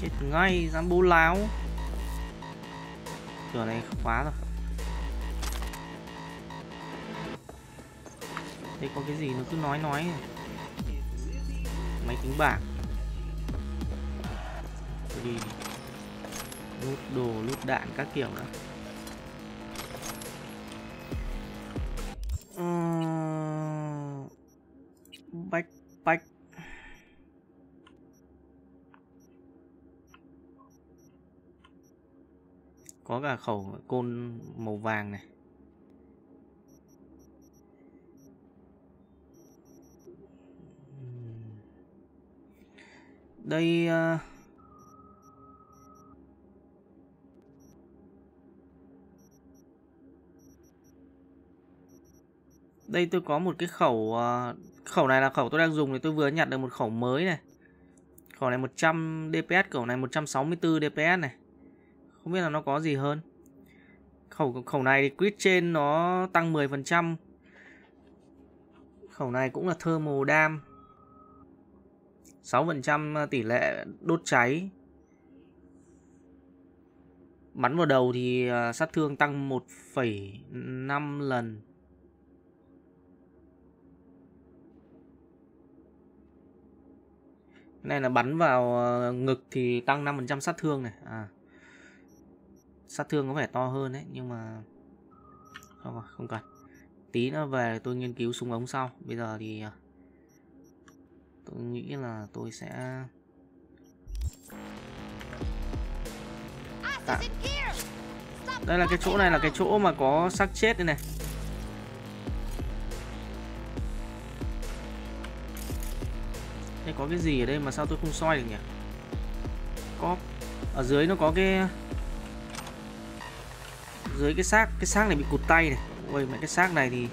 Chết ngay dám bố láo. Cửa này khóa rồi. Có cái gì nó cứ nói nói. Máy tính bảng. Đi. Lút đồ lút đạn các kiểu đó. Ờ, uh, backpack có cả khẩu côn màu vàng này. Đây uh, đây tôi có một cái khẩu uh, khẩu này là khẩu tôi đang dùng thì tôi vừa nhặt được một khẩu mới này. Khẩu này 100 DPS khẩu này 164 DPS này. Không biết là nó có gì hơn. Khẩu khẩu này thì crit trên nó tăng 10% khẩu này cũng là thermal dam. 6% ờ, tỷ lệ đốt cháy. Bắn vào đầu thì ờ, sát thương tăng 1,5 lần. Cái này là bắn vào ờ, ngực thì tăng 5% sát thương này. À sát thương có vẻ to hơn đấy nhưng mà không không cần. Tí nữa về tôi nghiên cứu súng ống sau. Bây giờ thì tôi nghĩ là tôi sẽ Tạ. đây là cái chỗ này là cái chỗ mà có xác chết đây này. Đây có cái gì ở đây mà sao tôi không soi được nhỉ? Có ở dưới nó có cái dưới cái xác cái xác này bị cụt tay này. Ôi mẹ cái xác này thì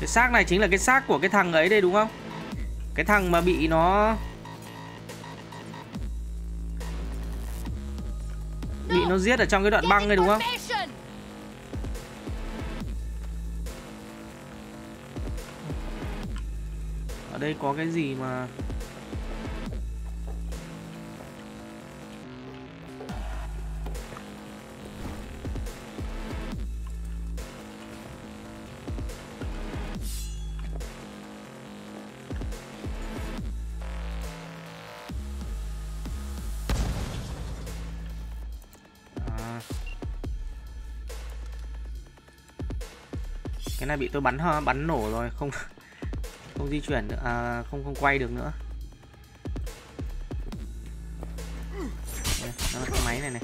cái xác này chính là cái xác của cái thằng ấy đây đúng không cái thằng mà bị nó bị nó giết ở trong cái đoạn băng này đúng không? Ở đây có cái gì mà cái này bị tôi bắn bắn nổ rồi không không di chuyển được à, không không quay được nữa đây, đó là cái máy này này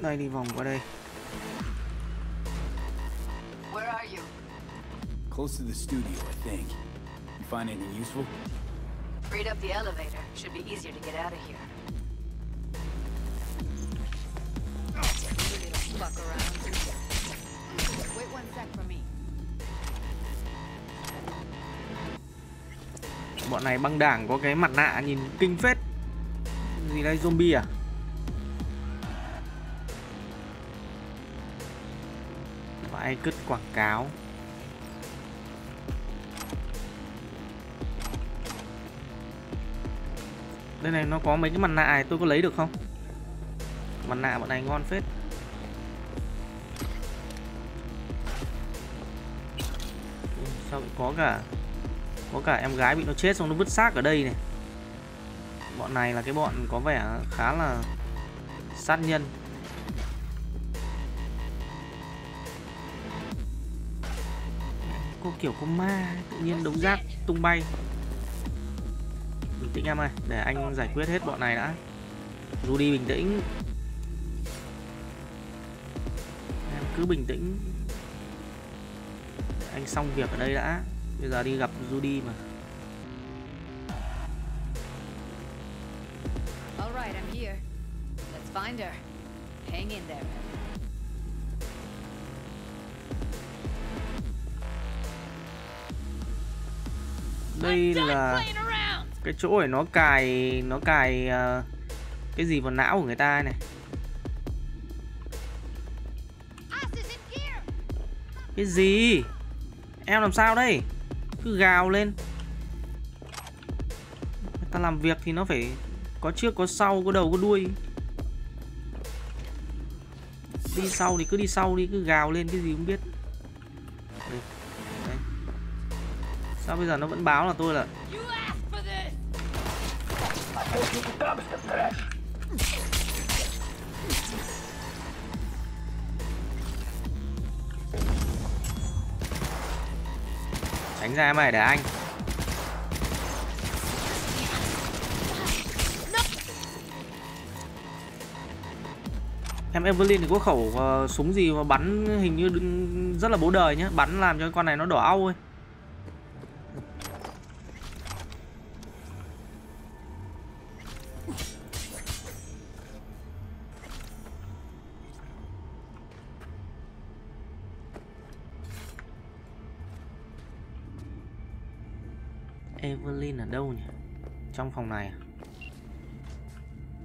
đây đi vòng qua đây Where are you? Close to the studio, I think. You find anything useful? Freed up the elevator. Should be easier to get out of here. You little fuck around. Wait one sec for me. bọn này băng đảng có cái mặt nạ nhìn kinh phết gì đây zombie à vãi cứt quảng cáo đây này, nó có mấy cái mặt nạ này, tôi có lấy được không? Mặt nạ bọn này ngon phết. Sao có cả có cả em gái bị nó chết xong nó vứt xác ở đây này. Bọn này là cái bọn có vẻ khá là sát nhân. Có kiểu có ma, tự nhiên đống rác tung bay. Bình tĩnh em ơi để anh giải quyết hết bọn này đã Rudy bình tĩnh em cứ bình tĩnh để anh xong việc ở đây đã bây giờ đi gặp Judy mà All right, I'm here. Let's find her. Hang in there. đây là cái chỗ để nó cài nó cài uh, cái gì vào não của người ta này Cái gì? Em làm sao đây? Cứ gào lên. Người ta làm việc thì nó phải có trước có sau, có đầu có đuôi. Đi sau thì cứ đi sau đi, cứ gào lên cái gì không biết. Đây. Đây. Sao bây giờ nó vẫn báo là tôi là Tránh ra mày để anh. Em Evelyn thì có khẩu uh, súng gì mà bắn hình như rất là bố đời nhá. Bắn làm cho con này nó đỏ au ấy. Trong phòng này?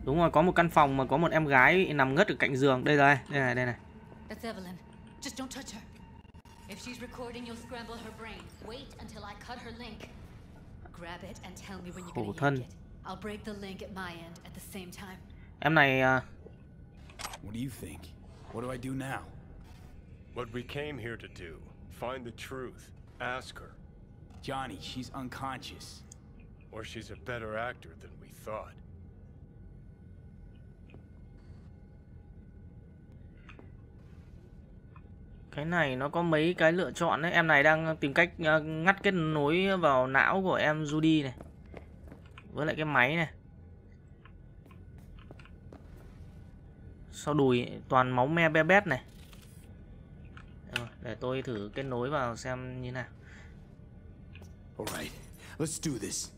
Đúng rồi, có một căn phòng mà có một em gái nằm ngất ở cạnh giường. Đây rồi, đây này, đây này. That's Evelyn. Just don't touch her. If she's recording, you'll scramble her brain. Wait until I cut her link. Grab it and tell me when you're gonna thân. it. I'll break the link at my end at the same time. Em này à, What do you think? What do I do now? What we came here to do. Find the truth. Ask her. Johnny, she's unconscious. Or she's a better actor than we thought. cái này nó có mấy cái lựa chọn đấy. Em này đang tìm cách à, ngắt kết nối vào não của em Judy này. Với lại cái máy này. Sau đùi toàn máu me be bét này. Rồi, để tôi thử kết nối vào xem như nào. Alright, let's do this.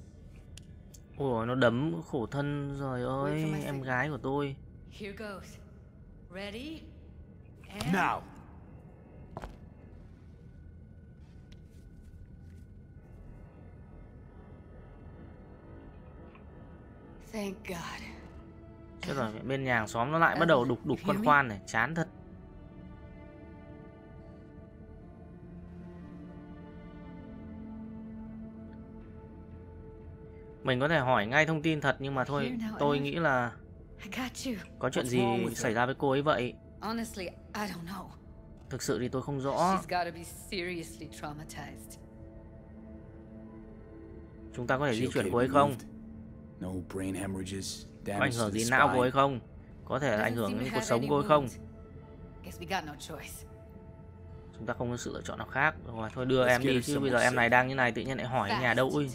Ủa nó đấm khổ thân rồi ơi, em gái của tôi. Here goes. Ready? And Now! Thank God. Chết rồi, bên nhà hàng xóm nó lại bắt đầu đục đục con khoan này, chán thật. Mình có thể hỏi ngay thông tin thật nhưng mà thôi, tôi nghĩ là có chuyện gì xảy ra với cô ấy vậy. Thực sự thì tôi không rõ. Chúng ta có thể di chuyển cô ấy không? Có ảnh hưởng gì não cô ấy không? Có thể ảnh hưởng đến cuộc sống cô ấy không? Chúng ta không có sự lựa chọn nào khác. Rồi thôi đưa Let's em đi chứ bây giờ em này đang như này tự nhiên lại hỏi nhà đâu. Ui,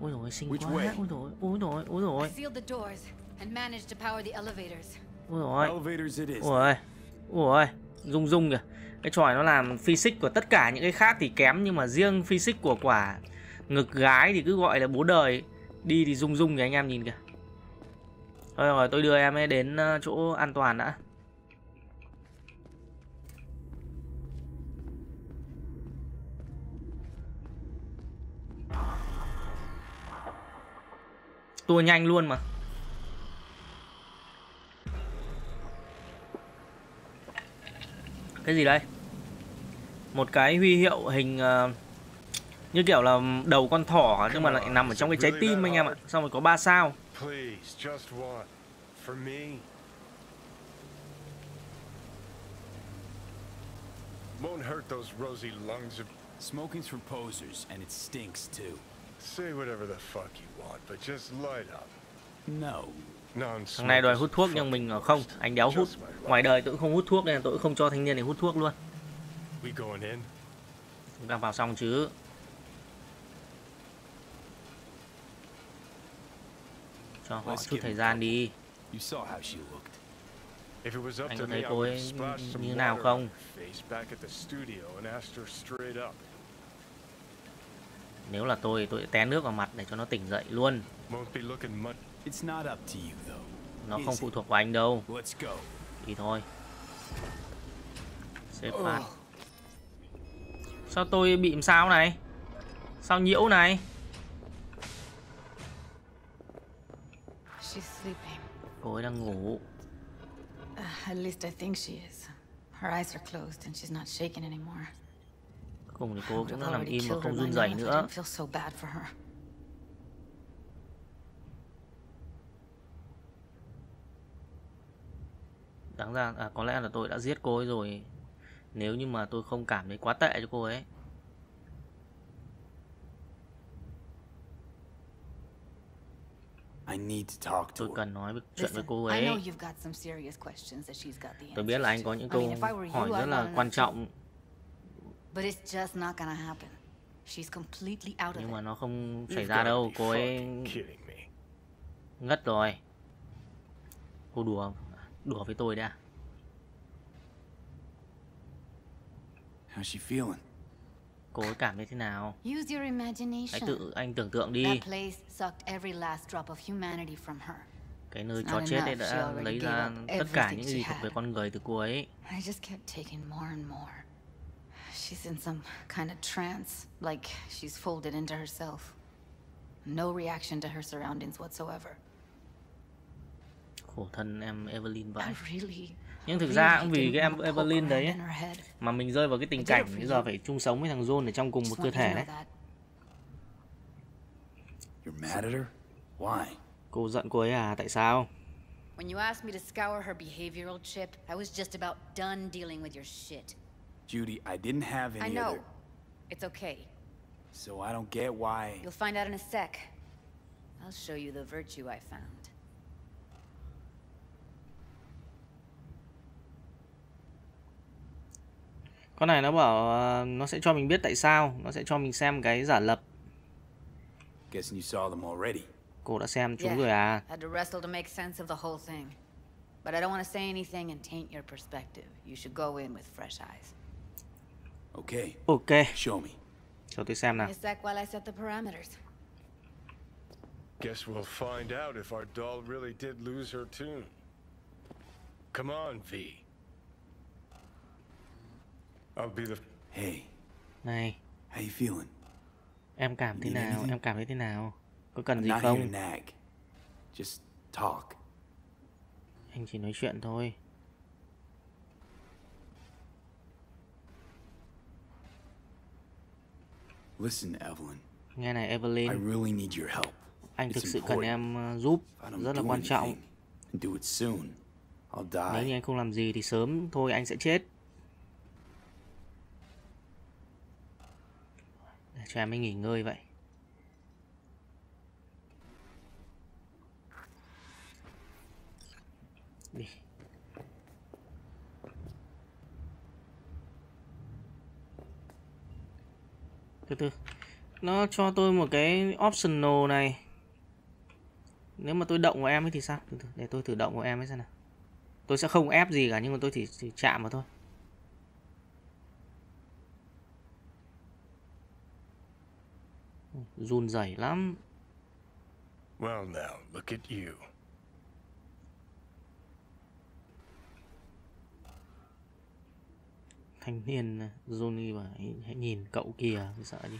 ui rồi xinh quá. Ui rồi, ui rồi, ui rồi, I sealed the doors and managed to power the elevators. ui rồi. Elevators it is. Ui ôi, ui ôi, rung rung kìa. Cái tròi nó làm physics của tất cả những cái khác thì kém nhưng mà riêng physics của quả ngực gái thì cứ gọi là bố đời. Đi thì rung rung kìa anh em nhìn kìa. Thôi rồi, tôi đưa em ấy đến ờ, chỗ an toàn đã. Tua nhanh luôn mà. Cái gì đây? Một cái huy hiệu hình ờ, như kiểu là đầu con thỏ nhưng mà lại nằm ở trong cái trái tim anh em ạ. Xong rồi có ba sao. Won't hurt those rosy lungs of... Smoking's for posers, and it stinks too. Say whatever the fuck you Thằng này đòi hút thuốc nhưng mình ở không, anh đéo hút. Ngoài đời tôi cũng không hút thuốc nên tôi cũng không cho thanh niên này hút thuốc luôn. We going in? Chúng ta vào xong chứ. Cho họ chút thời gian đi. Anh có thấy cô ấy như nào không? her face back at the studio and asked her straight up. Nếu là tôi thì tôi sẽ té nước vào mặt để cho nó tỉnh dậy luôn. Nó không phụ thuộc vào anh đâu. Đi thôi. Xếp phát. Sao tôi bị làm sao này? Sao nhiễu này? Cô ấy đang ngủ. Uh, at least I think she is. Her eyes are closed and she's not shaking anymore. Cùng thì cô cũng nằm im và không run rẩy nữa. đáng ra à, có lẽ là tôi đã giết cô ấy rồi. Nếu như mà tôi không cảm thấy quá tệ cho cô ấy. Tôi cần nói với chuyện với cô ấy. tôi biết là anh có những câu hỏi rất là quan trọng But it's just not gonna happen. She's completely out of nhưng mà nó không xảy ra đâu cô ấy fucking kidding me. ngất rồi cô đùa đùa với tôi đã How's she feeling? cô ấy cảm thấy thế nào Use your hãy imagination. tự anh tưởng tượng đi That place sucked every last drop of humanity from her. cái nơi chó not chết ấy enough. She đã lấy gave ra up tất cả everything những gì she thuộc về had. con người từ cô ấy I just kept taking more and more. She's in some kind of trance, like she's folded into herself. No reaction to her surroundings whatsoever. khổ thân em Evelyn vậy I really, nhưng thực really ra cũng vì cái em Evelyn đấy head. mà mình rơi vào cái tình cảnh bây giờ phải chung sống với thằng John ở trong cùng một cơ thể đấy that. You're mad at her? Why? cô giận cô ấy à tại sao When you asked me to scour her behavioral chip, I was just about done dealing with your shit. Judy, I didn't have any I know. other... It's okay. So I don't get why... You'll find out in a sec. I'll show you the virtue I found. con này nó bảo ờ, nó sẽ cho mình biết tại sao nó sẽ cho mình xem cái giả lập Guessing you saw them already. cô đã xem chúng Yeah. rồi à Had to wrestle to make sense of the whole thing. But I don't want to say anything and taint your perspective. You should go in with fresh eyes. Okay, ok show me. cho tôi xem nào Give me a sec while I set the parameters. Guess we'll find out if our doll really did lose her tune. Come on, V. I'll be the Hey, này how you feeling? em cảm thế nào em cảm thấy thế nào có cần gì không. Just talk. anh chỉ nói chuyện thôi Listen, Evelyn. nghe này I Evelyn really need your help. anh thực sự cần em ờ, giúp. I rất là quan trọng. anything, and do it soon, I'll nếu như anh không làm gì thì sớm. Thôi anh sẽ chết. Để cho em ấy nghỉ ngơi vậy đi từ từ. Nó cho tôi một cái optional này. Nếu mà tôi động vào em ấy thì sao? Từ từ để tôi thử động vào em ấy xem nào. Tôi sẽ không ép gì cả nhưng mà tôi chỉ, chỉ chạm vào thôi. Run rẩy lắm. Well, now, look at you. Thanh niên Johnny bảo hãy, hãy nhìn cậu kìa sợ đi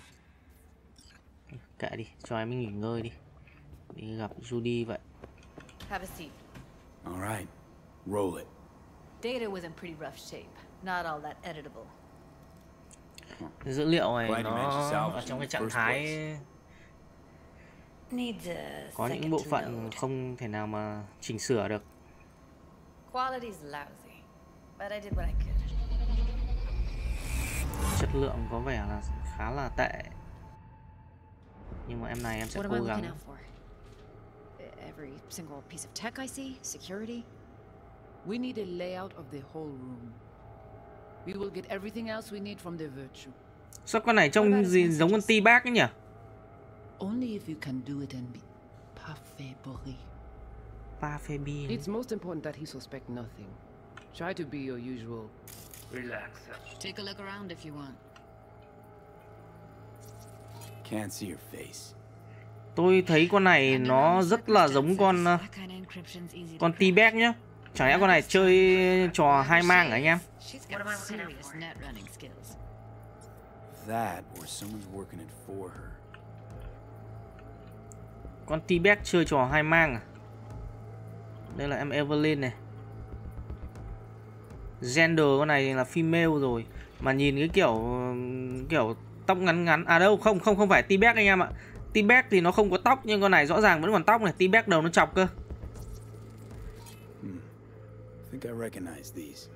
kệ đi cho em nghỉ ngơi đi đi gặp Judy vậy Have a seat. All right, roll it. Data was in pretty rough shape. Not all that editable. dữ liệu này nó ở trong cái trạng thái place. Needs a có những bộ phận không thể nào mà chỉnh sửa được Quality's lousy, but I did what I could. Chất lượng có vẻ là khá là tệ nhưng mà em này em sẽ cố gắng Every single piece of tech I see? Security? We need a layout of the whole room. We will get everything else we need from the virtue. sao con này trông gì giống con ti bác ấy nhỉ Only if you can do it and be parfait bourré. Parfait It's most important that he suspect nothing. Try to be your usual. Relax. Take a look around if you want. Can't see your face. tôi thấy con này nó rất là giống con to con crack. ti bác nhá chẳng lẽ con này chơi trò hai mang hả anh em She's got serious net running skills. That or someone's working it for her. con ti bác chơi trò hai mang à đây là em Evelyn này gender con này là female rồi. Mà nhìn cái kiểu kiểu tóc ngắn ngắn. À đâu không không không phải T-Bag anh em ạ. T-Bag thì nó không có tóc nhưng con này rõ ràng vẫn còn tóc này. T-Bag đầu nó chọc cơ. Hmm. I think I recognize these.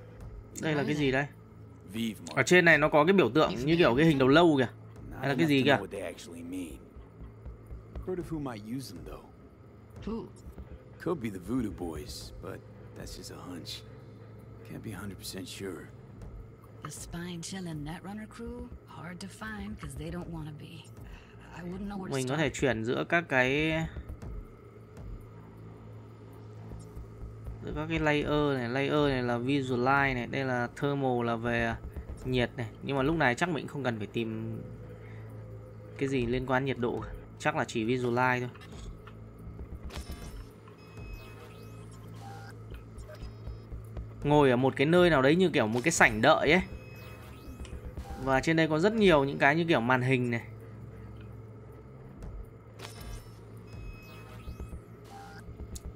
đây là cái gì đây? Ở trên này nó có cái biểu tượng như kiểu cái hình đầu lâu kìa. Hay là cái gì kìa? Could be the Voodoo Boys, but that's just a hunch. Can't be 100% sure. The spine chilling Netrunner crew? Hard to find because they don't want to be. I wouldn't know where to mình có thể chuyển giữa các cái giữa các cái layer này layer này là visualize này đây là thermal là về nhiệt này nhưng mà lúc này chắc mình không cần phải tìm cái gì liên quan nhiệt độ chắc là chỉ visualize thôi ngồi ở một cái nơi nào đấy như kiểu một cái sảnh đợi ấy và trên đây có rất nhiều những cái như kiểu màn hình này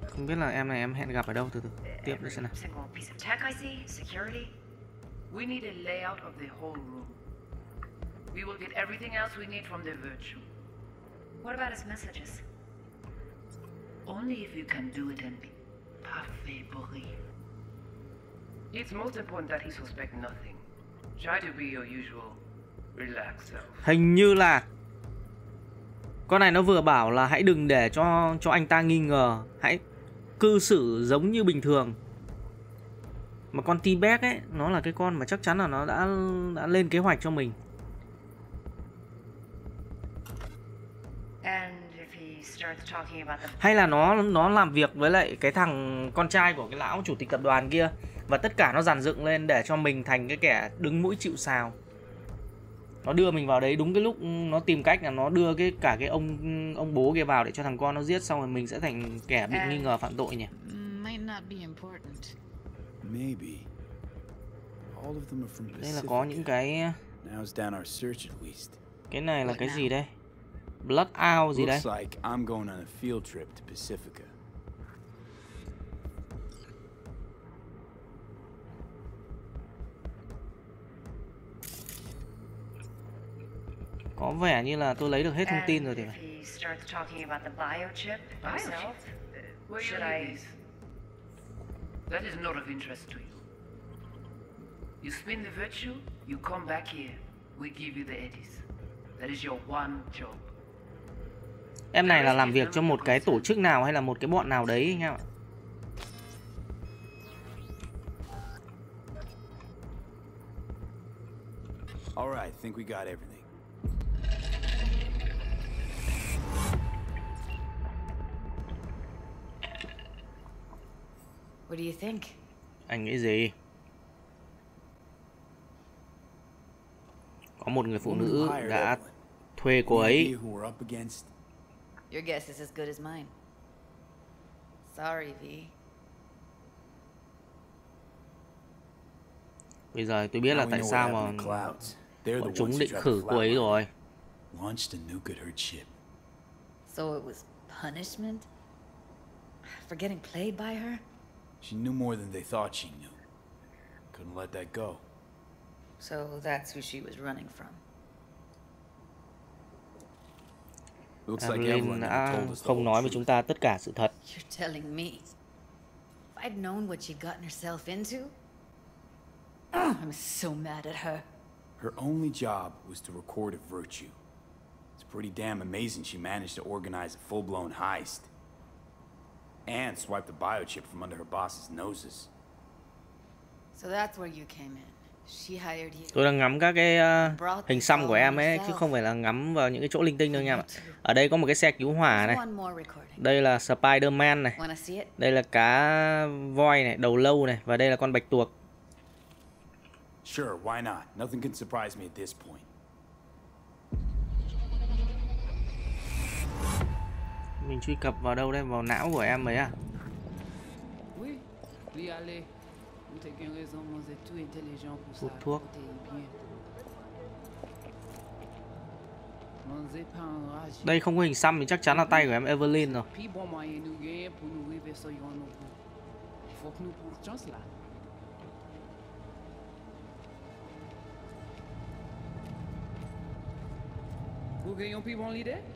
không biết là em này em hẹn gặp ở đâu từ từ, tiếp đi xem nào We need a layout of the whole room. We will get everything else we need from the virtue. What about his messages? Only if you can do it and be parfait bourré hình như là con này nó vừa bảo là hãy đừng để cho cho anh ta nghi ngờ. Hãy cư xử giống như bình thường. Mà con T-Bag ấy nó là cái con mà chắc chắn là nó đã đã lên kế hoạch cho mình. And if he starts talking about the hay là nó nó làm việc với lại cái thằng con trai của cái lão chủ tịch tập đoàn kia và tất cả nó dàn dựng lên để cho mình thành cái kẻ đứng mũi chịu sào. Nó đưa mình vào đấy đúng cái lúc nó tìm cách là nó đưa cái cả cái ông ông bố kia vào để cho thằng con nó giết xong rồi mình sẽ thành kẻ bị nghi ngờ phạm tội nhỉ? Might not be important. Maybe. All of them are from đây là có những cái Now's down our search at least. cái này là cái gì đây? Blood out gì đây có vẻ như là tôi lấy được hết thông tin rồi thì phải should I... That is not of interest to you. You spin the virtue, you come back here. We give you the eddies. That is your one job. em này là làm việc cho một cái tổ chức nào hay là một cái bọn nào đấy anh em ạ All right, think we got everything. What do you think? anh nghĩ gì có một người phụ nữ đã thuê cô ấy? Your guess is as good as mine. Sorry, V. bây giờ tôi biết là tại sao mà bọn chúng định khử cô ấy rồi Launched a nuke at her ship. So it was punishment? For getting played by her? She knew more than they thought she knew. Couldn't let that go. So that's who she was running from. Looks like Evelyn Evelyn đã uh, told us the không nói với chúng ta tất cả sự thật You're telling me. If I'd known what she'd gotten herself into. I'm so mad at her. Her only job was to record a virtue. It's pretty damn amazing she managed to organize a full-blown heist. And swipe the biochip from under her boss's noses. So that's where you came in. She hired you. tôi đang ngắm các cái uh, hình xăm của em ấy chứ không phải là ngắm vào những cái chỗ linh tinh đâu nha ở đây có một cái xe cứu hỏa này đây là Spider-Man này đây là cá voi này đầu lâu này và đây là con bạch tuộc Sure, why not? Nothing can surprise me at this point. Mình truy cập vào đâu đây? Vào não của em ấy à. Hút thuốc đây không có hình xăm thì chắc chắn là tay của em Evelyn rồi. Bon. Vous gagnons plus mon idée?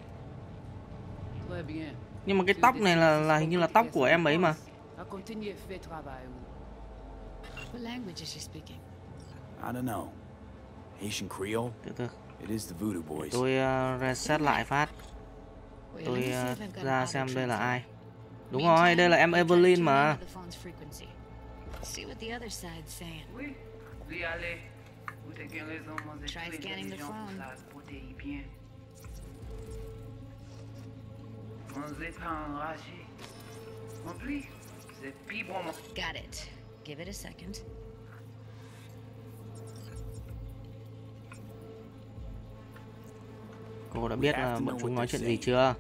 Nhưng mà cái tóc này là là hình như là tóc của em ấy mà. Continuer fait travail. What language is she speaking? I don't know. Haitian Creole? Từ từ. It is the Voodoo Boys. Tôi uh, reset lại phát. Tôi uh, ra xem đây là ai. Đúng rồi, đây là em Evelyn mà. The phone's frequency. See what the other side's saying. Oui. Oui, allez. Vous avez bien raison, moi, je Try scanning the phone. On n'est pas enragé. En plus, c'est pis bon. Got it. Give it a second. Cô đã biết là bọn chúng nói chuyện gì chưa?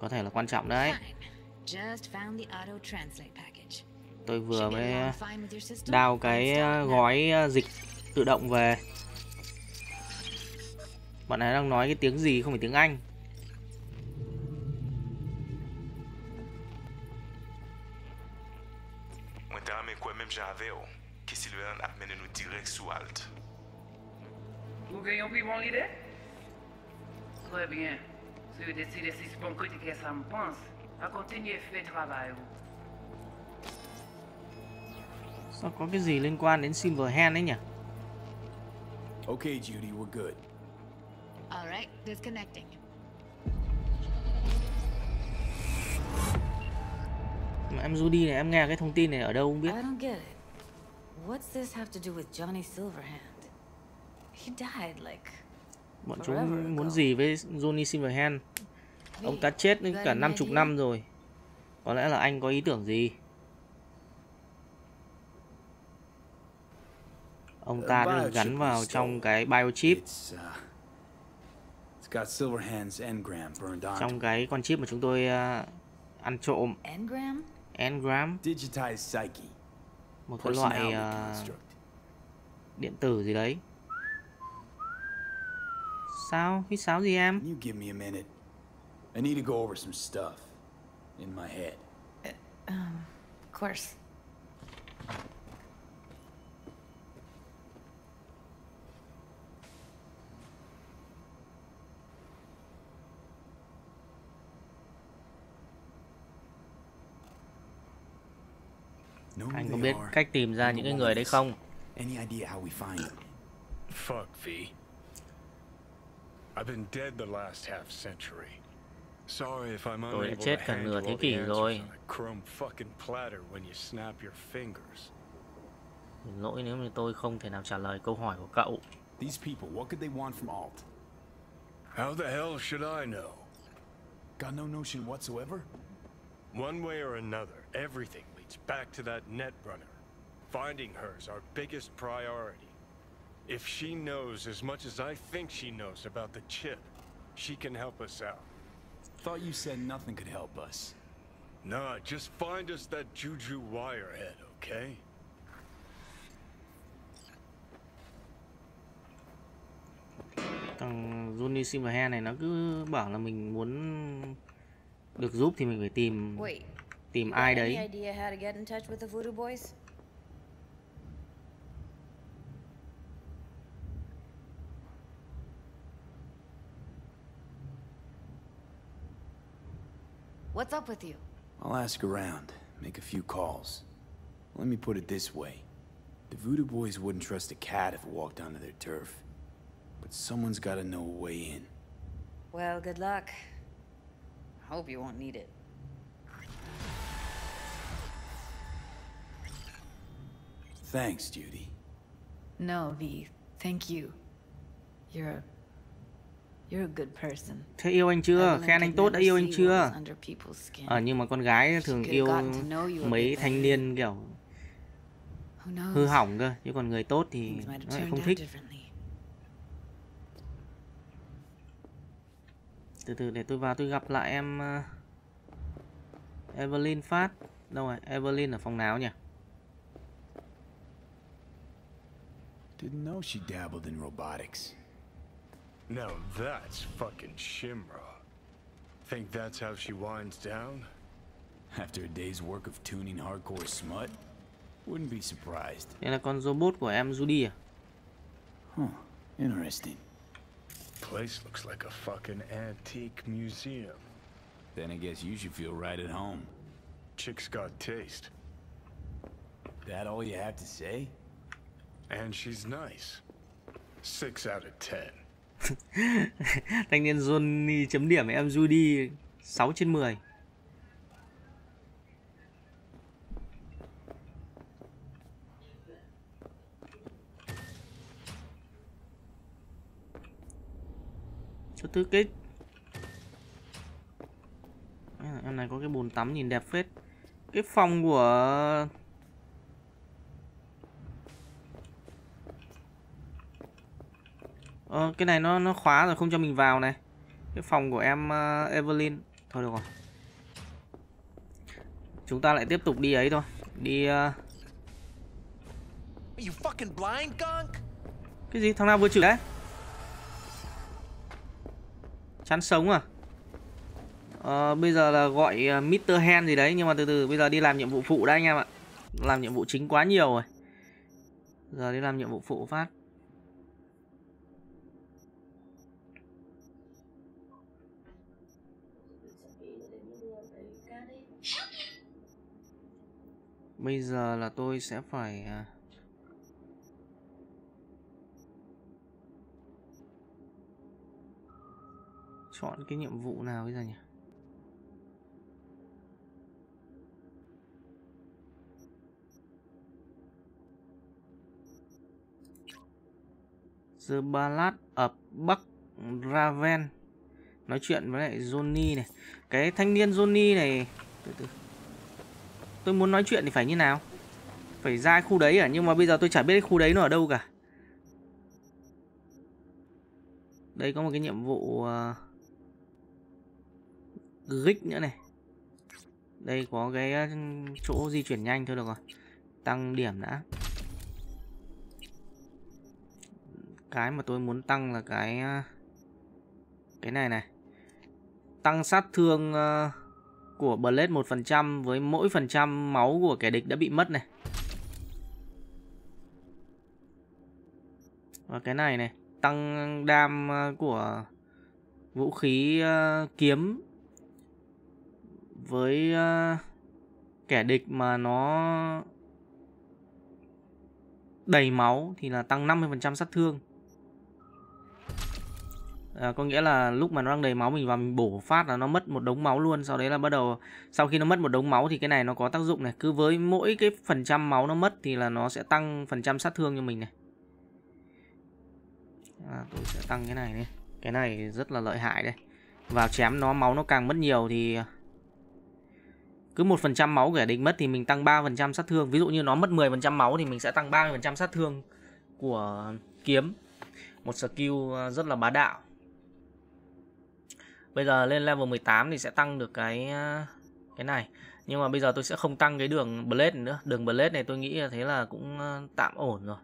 Có thể là quan trọng đấy. Tôi vừa mới system. đào cái uh, gói dịch tự động về. Bọn này đang nói cái tiếng gì không phải tiếng Anh. Jave yo, ki Silveran ap mene nou direk sou alt. Vous gagnons plus mon idée? Très bien. Si vous décidez si c'est bon côté que ça me pense, à continuer fait travail. Sao có cái gì liên quan đến Silverhand ấy nhỉ? Okay, Judy, we're good. All right, disconnecting. Em Judy này em nghe cái thông tin này ở đâu không biết. I don't get it. What's this have to do with Johnny Silverhand? He died like Bọn chúng muốn gì với Johnny Silverhand? Ông ta chết đến cả năm chục năm rồi. Có lẽ là anh có ý tưởng gì? Ông ta đã được gắn vào trong cái biochip, uh, it's got Silverhand's engram burned on. trong cái con chip mà chúng tôi uh, ăn trộm, engram? Engram, Digitized psyche. một cái loại uh, điện tử gì đấy. Sao? Hít sáo gì em? You give me a minute. I need to go over some stuff in my head. Um, of course. Anh có biết cách tìm ra những cái người đấy không? Any idea how we find them? Fuck, V. I've been dead the last half century. Sorry if I'm Tôi đã unable to chết cả nửa thế kỷ rồi. chrome fucking platter when you snap your fingers. Xin lỗi nếu như tôi không thể nào trả lời câu hỏi của cậu. These people, what could they want from Alt? How the hell should I know? Got no notion whatsoever? One way or another, everything leads back to that netrunner. Finding her's our biggest priority. If she knows as much as I think she knows about the chip, she can help us out. Thought you said nothing could help us. Nah, just find us that Juju wirehead, okay? Thằng Johnny Silverhand này nó cứ bảo là mình muốn được giúp thì mình phải tìm Wait. Tìm you ai đấy. Any idea how to get in touch with the Voodoo Boys? What's up with you? I'll ask around, make a few calls. Let me put it this way. The Voodoo Boys wouldn't trust a cat if it walked onto their turf. But someone's gotta know a way in. Well, good luck. I hope you won't need it. Thanks, Judy. No, V. Thank you. You're a you're a good person. Thế yêu anh chưa? Khen anh tốt đã yêu anh chưa? Ờ nhưng mà con gái thường yêu mấy thanh niên kiểu hư hỏng cơ, chứ còn người tốt thì nó lại không thích. Từ từ để tôi vào tôi gặp lại em uh, Evelyn Phát. Đâu rồi? Evelyn ở phòng nào nhỉ? Didn't know she dabbled in robotics. Now that's fucking Shimra. Think that's how she winds down? After a day's work of tuning hardcore smut? Wouldn't be surprised. Đây là con robot của em Judy à? Huh, interesting. place looks like a fucking antique museum. Then I guess you should feel right at home. Chick's got taste. That all you have to say? And she's nice. Six out of ten. Thanh niên Johnny chấm điểm em Judy 6 trên 10. Cho tư kích. À, em này có cái bồn tắm nhìn đẹp phết. Cái phòng của Ờ, cái này nó nó khóa rồi không cho mình vào này. Cái phòng của em uh, Evelyn. Thôi được rồi. Chúng ta lại tiếp tục đi ấy thôi. Đi uh... Cái gì? Thằng nào vừa chửi đấy? Chắn sống à? Ờ, bây giờ là gọi uh, Mr. Hand gì đấy Nhưng mà từ từ bây giờ đi làm nhiệm vụ phụ đã anh em ạ Làm nhiệm vụ chính quá nhiều rồi Giờ đi làm nhiệm vụ phụ phát Bây giờ là tôi sẽ phải à, chọn cái nhiệm vụ nào bây giờ nhỉ? The Ballad of Buck Raven. Nói chuyện với lại Johnny này. Cái thanh niên Johnny này, Từ từ. Tôi muốn nói chuyện thì phải như nào? Phải ra khu đấy à? Nhưng mà bây giờ tôi chả biết khu đấy nó ở đâu cả. Đây có một cái nhiệm vụ ờ, Gích nữa này. Đây có cái ờ, chỗ di chuyển nhanh thôi được rồi. Tăng điểm đã. Cái mà tôi muốn tăng là cái ờ, Cái này này. Tăng sát thương uh, của Blade 1% với mỗi phần trăm máu của kẻ địch đã bị mất này. Và cái này này, tăng đam ờ, của vũ khí uh, kiếm với uh, kẻ địch mà nó đầy máu thì là tăng 50% sát thương à, có nghĩa là lúc mà nó đang đầy máu mình vào mình bổ phát là nó mất một đống máu luôn. Sau đấy là bắt đầu sau khi nó mất một đống máu thì cái này nó có tác dụng này. Cứ với mỗi cái phần trăm máu nó mất thì là nó sẽ tăng phần trăm sát thương cho mình này. À, tôi sẽ tăng cái này đi. Cái này rất là lợi hại đây. Vào chém nó máu nó càng mất nhiều thì cứ một phần trăm máu kẻ địch mất thì mình tăng 3% sát thương. Ví dụ như nó mất 10% máu thì mình sẽ tăng 30% sát thương của kiếm. Một skill rất là bá đạo. Bây giờ lên level 18 thì sẽ tăng được cái à, cái này. Nhưng mà bây giờ tôi sẽ không tăng cái đường Blade nữa. Đường Blade này tôi nghĩ là thế là cũng à, tạm ổn rồi.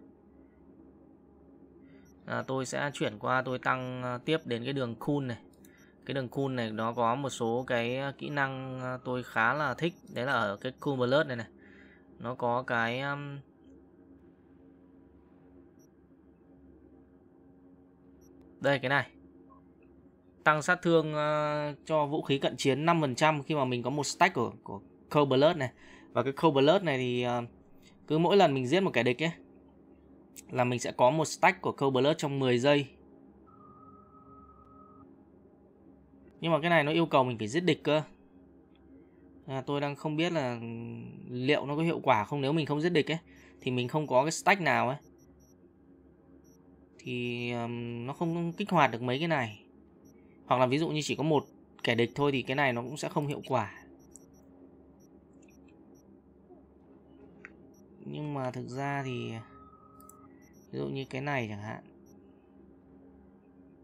À, tôi sẽ chuyển qua tôi tăng à, tiếp đến cái đường Cool này. Cái đường Cool này nó có một số cái kỹ năng tôi khá là thích. Đấy là ở cái Cool blade này này. Nó có cái um... Đây cái này tăng sát thương uh, cho vũ khí cận chiến 5% khi mà mình có một stack của của Cold Blood này. Và cái Cold Blood này thì uh, cứ mỗi lần mình giết một kẻ địch ấy là mình sẽ có một stack của Cold Blood trong 10 giây. Nhưng mà cái này nó yêu cầu mình phải giết địch cơ. À, tôi đang không biết là liệu nó có hiệu quả không nếu mình không giết địch ấy thì mình không có cái stack nào ấy thì um, nó không kích hoạt được mấy cái này hoặc là ví dụ như chỉ có một kẻ địch thôi thì cái này nó cũng sẽ không hiệu quả. Nhưng mà thực ra thì ví dụ như cái này chẳng hạn.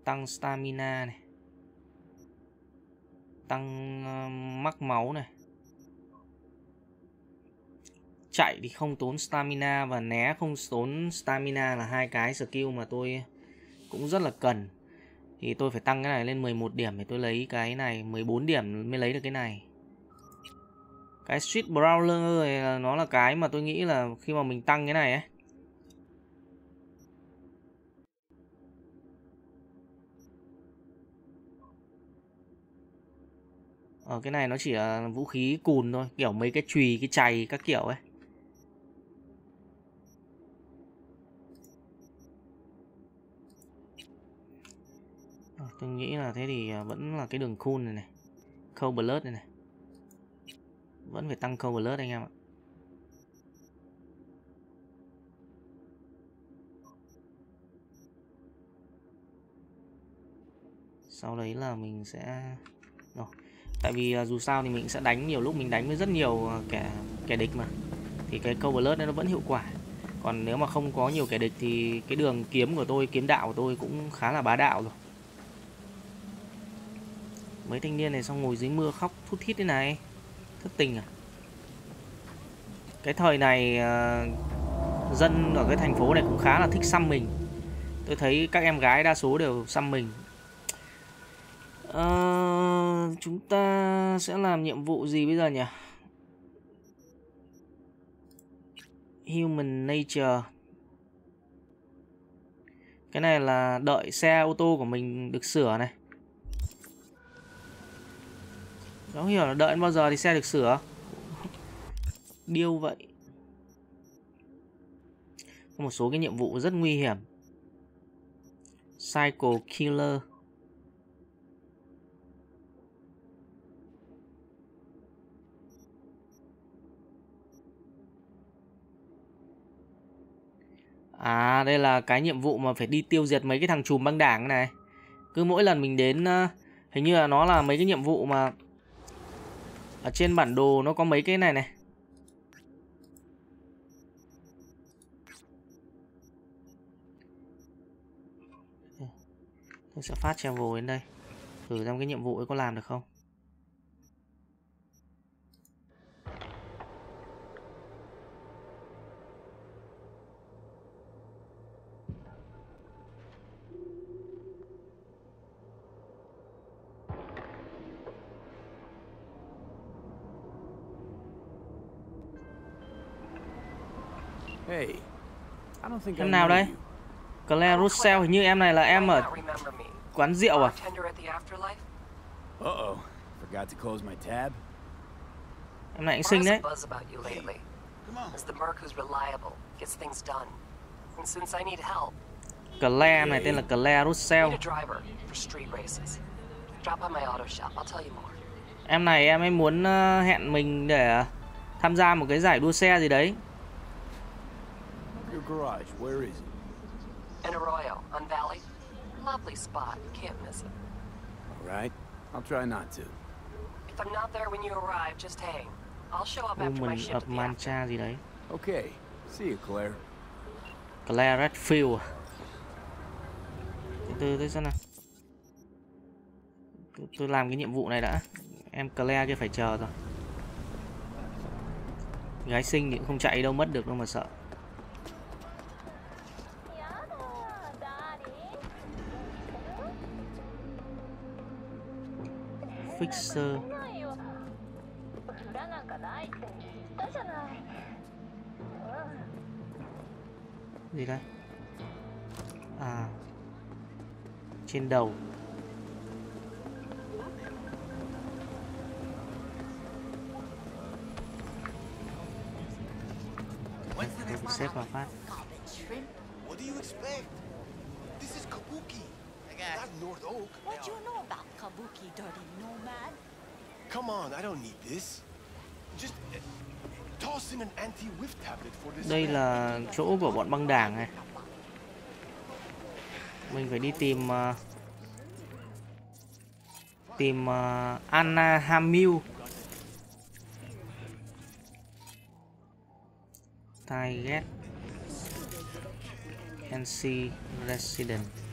Tăng stamina này. Tăng uh, mắc máu này. Chạy thì không tốn stamina và né không tốn stamina là hai cái skill mà tôi cũng rất là cần thì tôi phải tăng cái này lên 11 điểm để tôi lấy cái này 14 điểm mới lấy được cái này. Cái street brawler này nó là cái mà tôi nghĩ là khi mà mình tăng cái này ấy. Ở cái này nó chỉ là vũ khí cùn thôi, kiểu mấy cái chùy, cái chày các kiểu ấy. Tôi nghĩ là thế thì à, vẫn là cái đường cool này này. Cold blood này này. Vẫn phải tăng cold blood anh em ạ. Sau đấy là mình sẽ, rồi. Tại vì à, dù sao thì mình sẽ đánh nhiều lúc mình đánh với rất nhiều à, kẻ kẻ địch mà. Thì cái câu blood nó vẫn hiệu quả. Còn nếu mà không có nhiều kẻ địch thì cái đường kiếm của tôi, kiếm đạo của tôi cũng khá là bá đạo rồi mấy thanh niên này xong ngồi dưới mưa khóc thút thít thế này. Thất tình à? Cái thời này ờ, dân ở cái thành phố này cũng khá là thích xăm mình. Tôi thấy các em gái đa số đều xăm mình. Ờ, chúng ta sẽ làm nhiệm vụ gì bây giờ nhỉ? Human nature. Cái này là đợi xe ô tô của mình được sửa này. Không hiểu là đợi đến bao giờ thì xe được sửa. Điêu vậy. Có một số cái nhiệm vụ rất nguy hiểm. Cycle Killer. À đây là cái nhiệm vụ mà phải đi tiêu diệt mấy cái thằng chùm băng đảng này. Cứ mỗi lần mình đến ờ, Hình như là nó là mấy cái nhiệm vụ mà ở trên bản đồ nó có mấy cái này này. Tôi sẽ phát travel đến đây. Thử xem cái nhiệm vụ ấy có làm được không? Em nào đây? Claire Russell hình như em này là em ở quán rượu à? Uh-oh. Forgot to close my tab. Em này cũng xinh đấy. buzz about you lately. As the merc who's reliable, gets things done. And since I need help, Claire này tên là Claire Russell. need a driver for street races. Drop by my auto shop, I'll tell you more. Em này em ấy muốn ờ, hẹn mình để tham gia một cái giải đua xe gì đấy. Your garage, where is it? In Arroyo, on Valley. Lovely spot, can't miss it. All right, I'll try not to. If I'm not there when you arrive, just hang. I'll show up after my shift of at the Mancha gì đấy. Okay, see you, Claire. Claire Redfield. Từ từ tôi xem nào. Tôi, tôi làm cái nhiệm vụ này đã. Em Claire kia phải chờ rồi. Gái xinh thì cũng không chạy đâu mất được đâu mà sợ. Fixer. 裏なんかないって言ったじゃない gì đây à trên đầu tôi cũng xếp vào phát What do you expect? This is Kabuki, not North Oak. What you know about Kabuki, dirty nomad? Come on, I don't need this. Just uh, toss in an anti-whiff tablet for this. đây là chỗ của bọn băng đảng này mình phải đi tìm ờ, tìm ờ, Anna Hamil Target NC Resident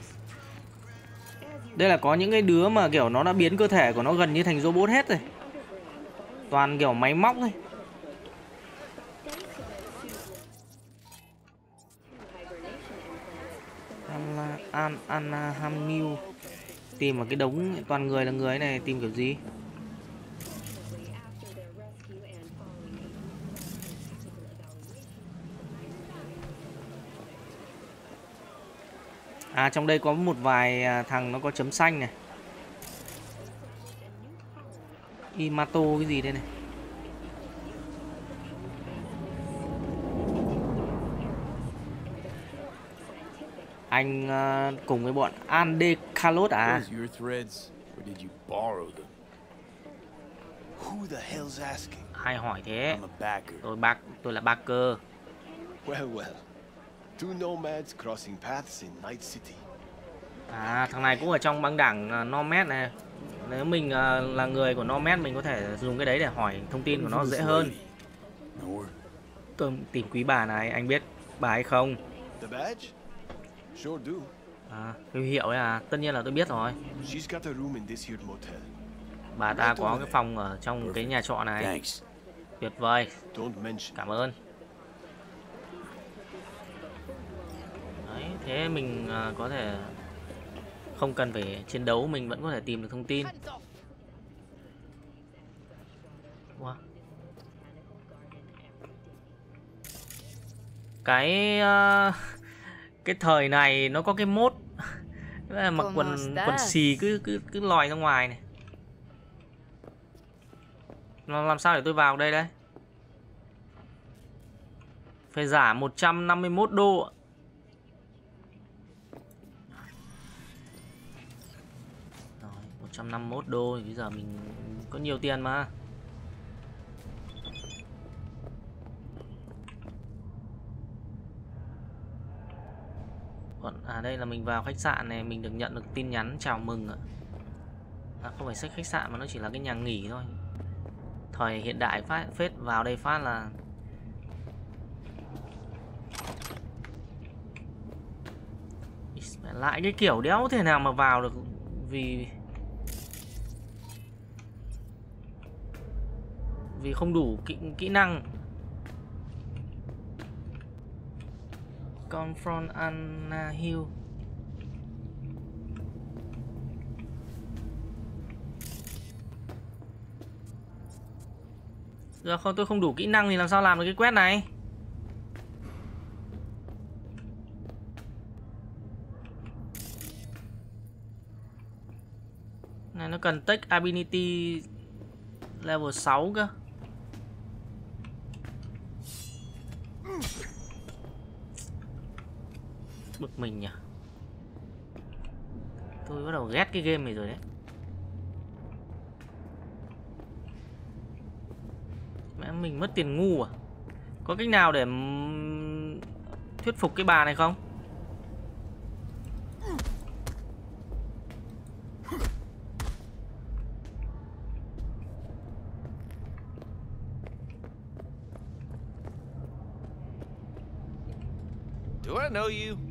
đây là có những cái đứa mà kiểu nó đã biến cơ thể của nó gần như thành robot hết rồi. Toàn kiểu máy móc thôi. Anna, An, Anna Hamil Tìm ở cái đống toàn người là người này tìm kiểu gì? À trong đây có một vài à, thằng nó có chấm xanh này Imato cái gì đây này Anh uh, cùng với bọn Ande Carlos à? Ai hỏi thế. Tôi bác tôi là Backer Well, well. Two nomads crossing paths in Night City. À thằng này cũng ở trong băng đảng uh, Nomad này Nếu mình uh, là người của Nomad mình có thể dùng cái đấy để hỏi thông tin của nó dễ hơn. Tôi tìm quý bà này anh biết bà ấy không The badge? Sure do. À, huy hiệu ấy à, tất nhiên là tôi biết rồi. She's got a room in this here motel. Bà ta có cái phòng ở trong cái nhà trọ này. Tuyệt vời. Cảm ơn. Đấy, thế mình à, có thể không cần phải chiến đấu, mình vẫn có thể tìm được thông tin. Wow. Cái uh, cái thời này nó có cái mốt. Mặc quần quần xì cứ cứ cứ lòi ra ngoài này. Nó làm sao để tôi vào đây đấy phải giả 151 đô ạ 151 đô thì bây giờ mình có nhiều tiền mà Còn à đây là mình vào khách sạn này mình được nhận được tin nhắn chào mừng ạ. À, không phải sách khách sạn mà nó chỉ là cái nhà nghỉ thôi. Thời hiện đại phát phết vào đây phát là lại cái kiểu đéo thể nào mà vào được vì vì không đủ kỹ, kỹ năng. Confront Anna Hill. Giờ không? Tôi không đủ kỹ năng thì làm sao làm được cái quét này? Này nó cần tech ability level 6 cơ. Bực mình nhỉ? Tôi bắt đầu ghét cái game này rồi đấy. Mẹ, mình mất tiền ngu à? Có cách nào để thuyết phục cái bà này không? Know you?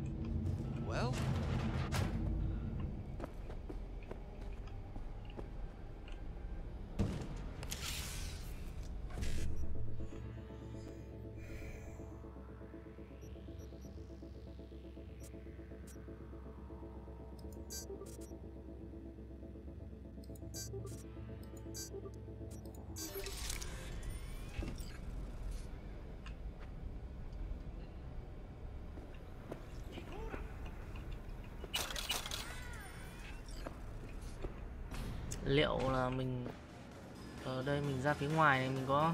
Liệu là mình ở đây, mình ra phía ngoài này, mình có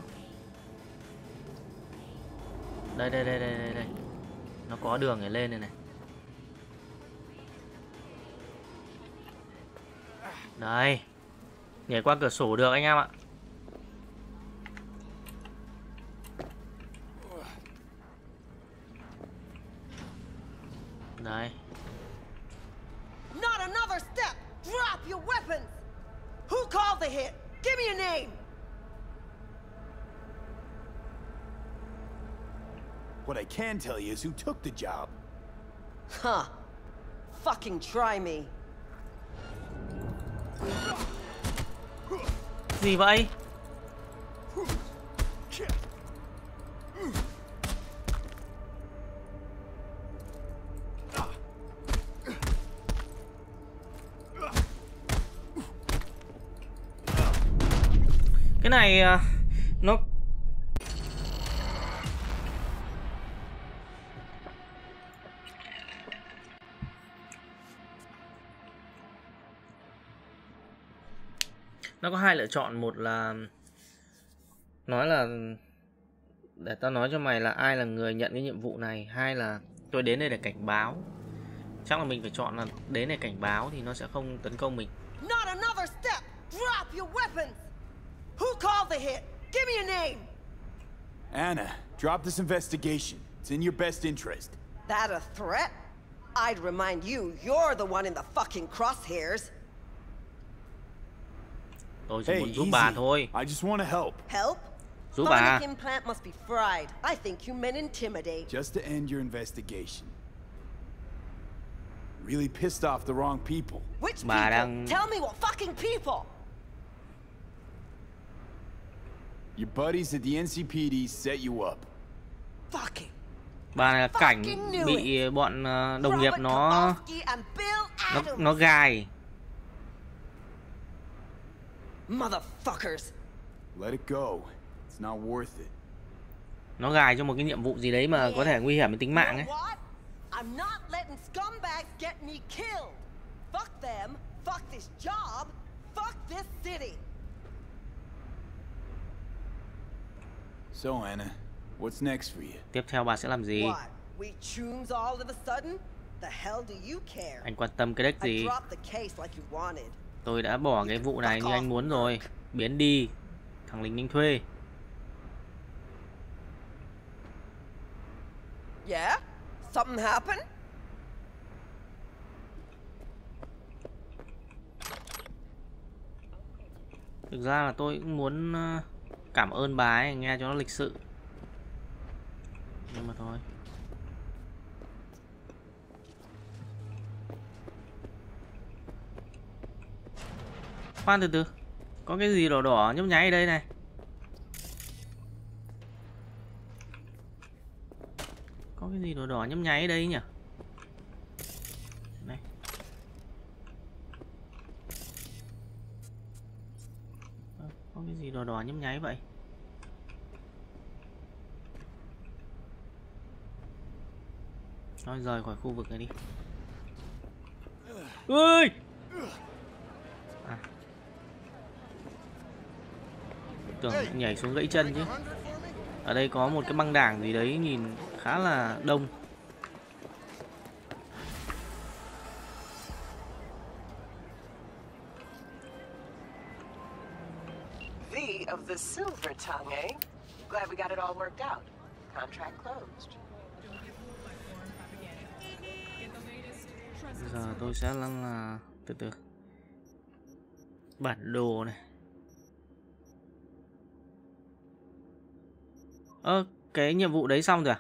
đây đây đây đây đây đây. Nó có đường để lên này này. Đây. Nhảy qua cửa sổ được anh em ạ. Can tell you is who took the job. Huh. Fucking try me. gì vậy lựa chọn một là nói là để tao nói cho mày là ai là người nhận cái nhiệm vụ này hai là tôi đến đây để cảnh báo chắc là mình phải chọn là đến để cảnh báo thì nó sẽ không tấn công mình Not another step! Drop your weapons! Who called the hit? Give me a name! Anna, drop this investigation. It's in your best interest. That a threat? I'd remind you, you're the one in the fucking crosshairs. Tôi chỉ Hey, muốn giúp bà thôi I just want to help. Help? giúp bà Sonic implant must be fried. I think you men intimidate. Just to end your investigation. Really pissed off the wrong people. Which Bà people? đang- Tell me what fucking people! Your buddies at the NCPD set you up. Fucking bà này là cảnh Fucking knew bị bọn ờ, đồng nghiệp nó nó nó gài Motherfuckers. Let it go. It's not worth it. nó gài cho một cái nhiệm vụ gì đấy mà có thể nguy hiểm đến tính mạng ấy What? I'm not letting scumbags get me killed. Fuck them. Fuck this job. Fuck this city. So, Anna, what's next for you? tiếp theo bà sẽ làm gì What? We chooms all of a sudden? The hell do you care? anh quan tâm cái đếch I gì dropped the case like you wanted. Tôi đã bỏ cái vụ này như anh muốn rồi. Biến đi. Thằng lính ninh thuê. Yeah? Something happened? thực ra là tôi cũng muốn ờ, cảm ơn bà ấy nghe cho nó lịch sự. Nhưng mà thôi khoan từ từ. Có cái gì đỏ đỏ nhấp nháy ở đây này. Có cái gì đỏ đỏ nhấp nháy ở đây nhỉ? Này. Ờ, có cái gì đỏ đỏ nhấp nháy vậy? Nói rời khỏi khu vực này đi. Ơi tưởng nhảy xuống gãy chân chứ ở đây có một cái băng đảng gì đấy nhìn khá là đông of the silver tongue, eh? Glad we got it all worked out. Contract closed. Bây giờ tôi sẽ lăng là từ từ bản đồ này ơ, cái nhiệm vụ đấy xong rồi à?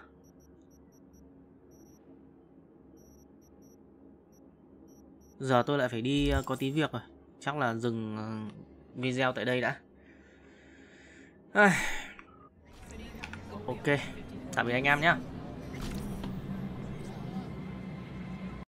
Giờ tôi lại phải đi có tí việc rồi. Chắc là dừng ờ, video tại đây đã. À. ok, tạm biệt anh em nhé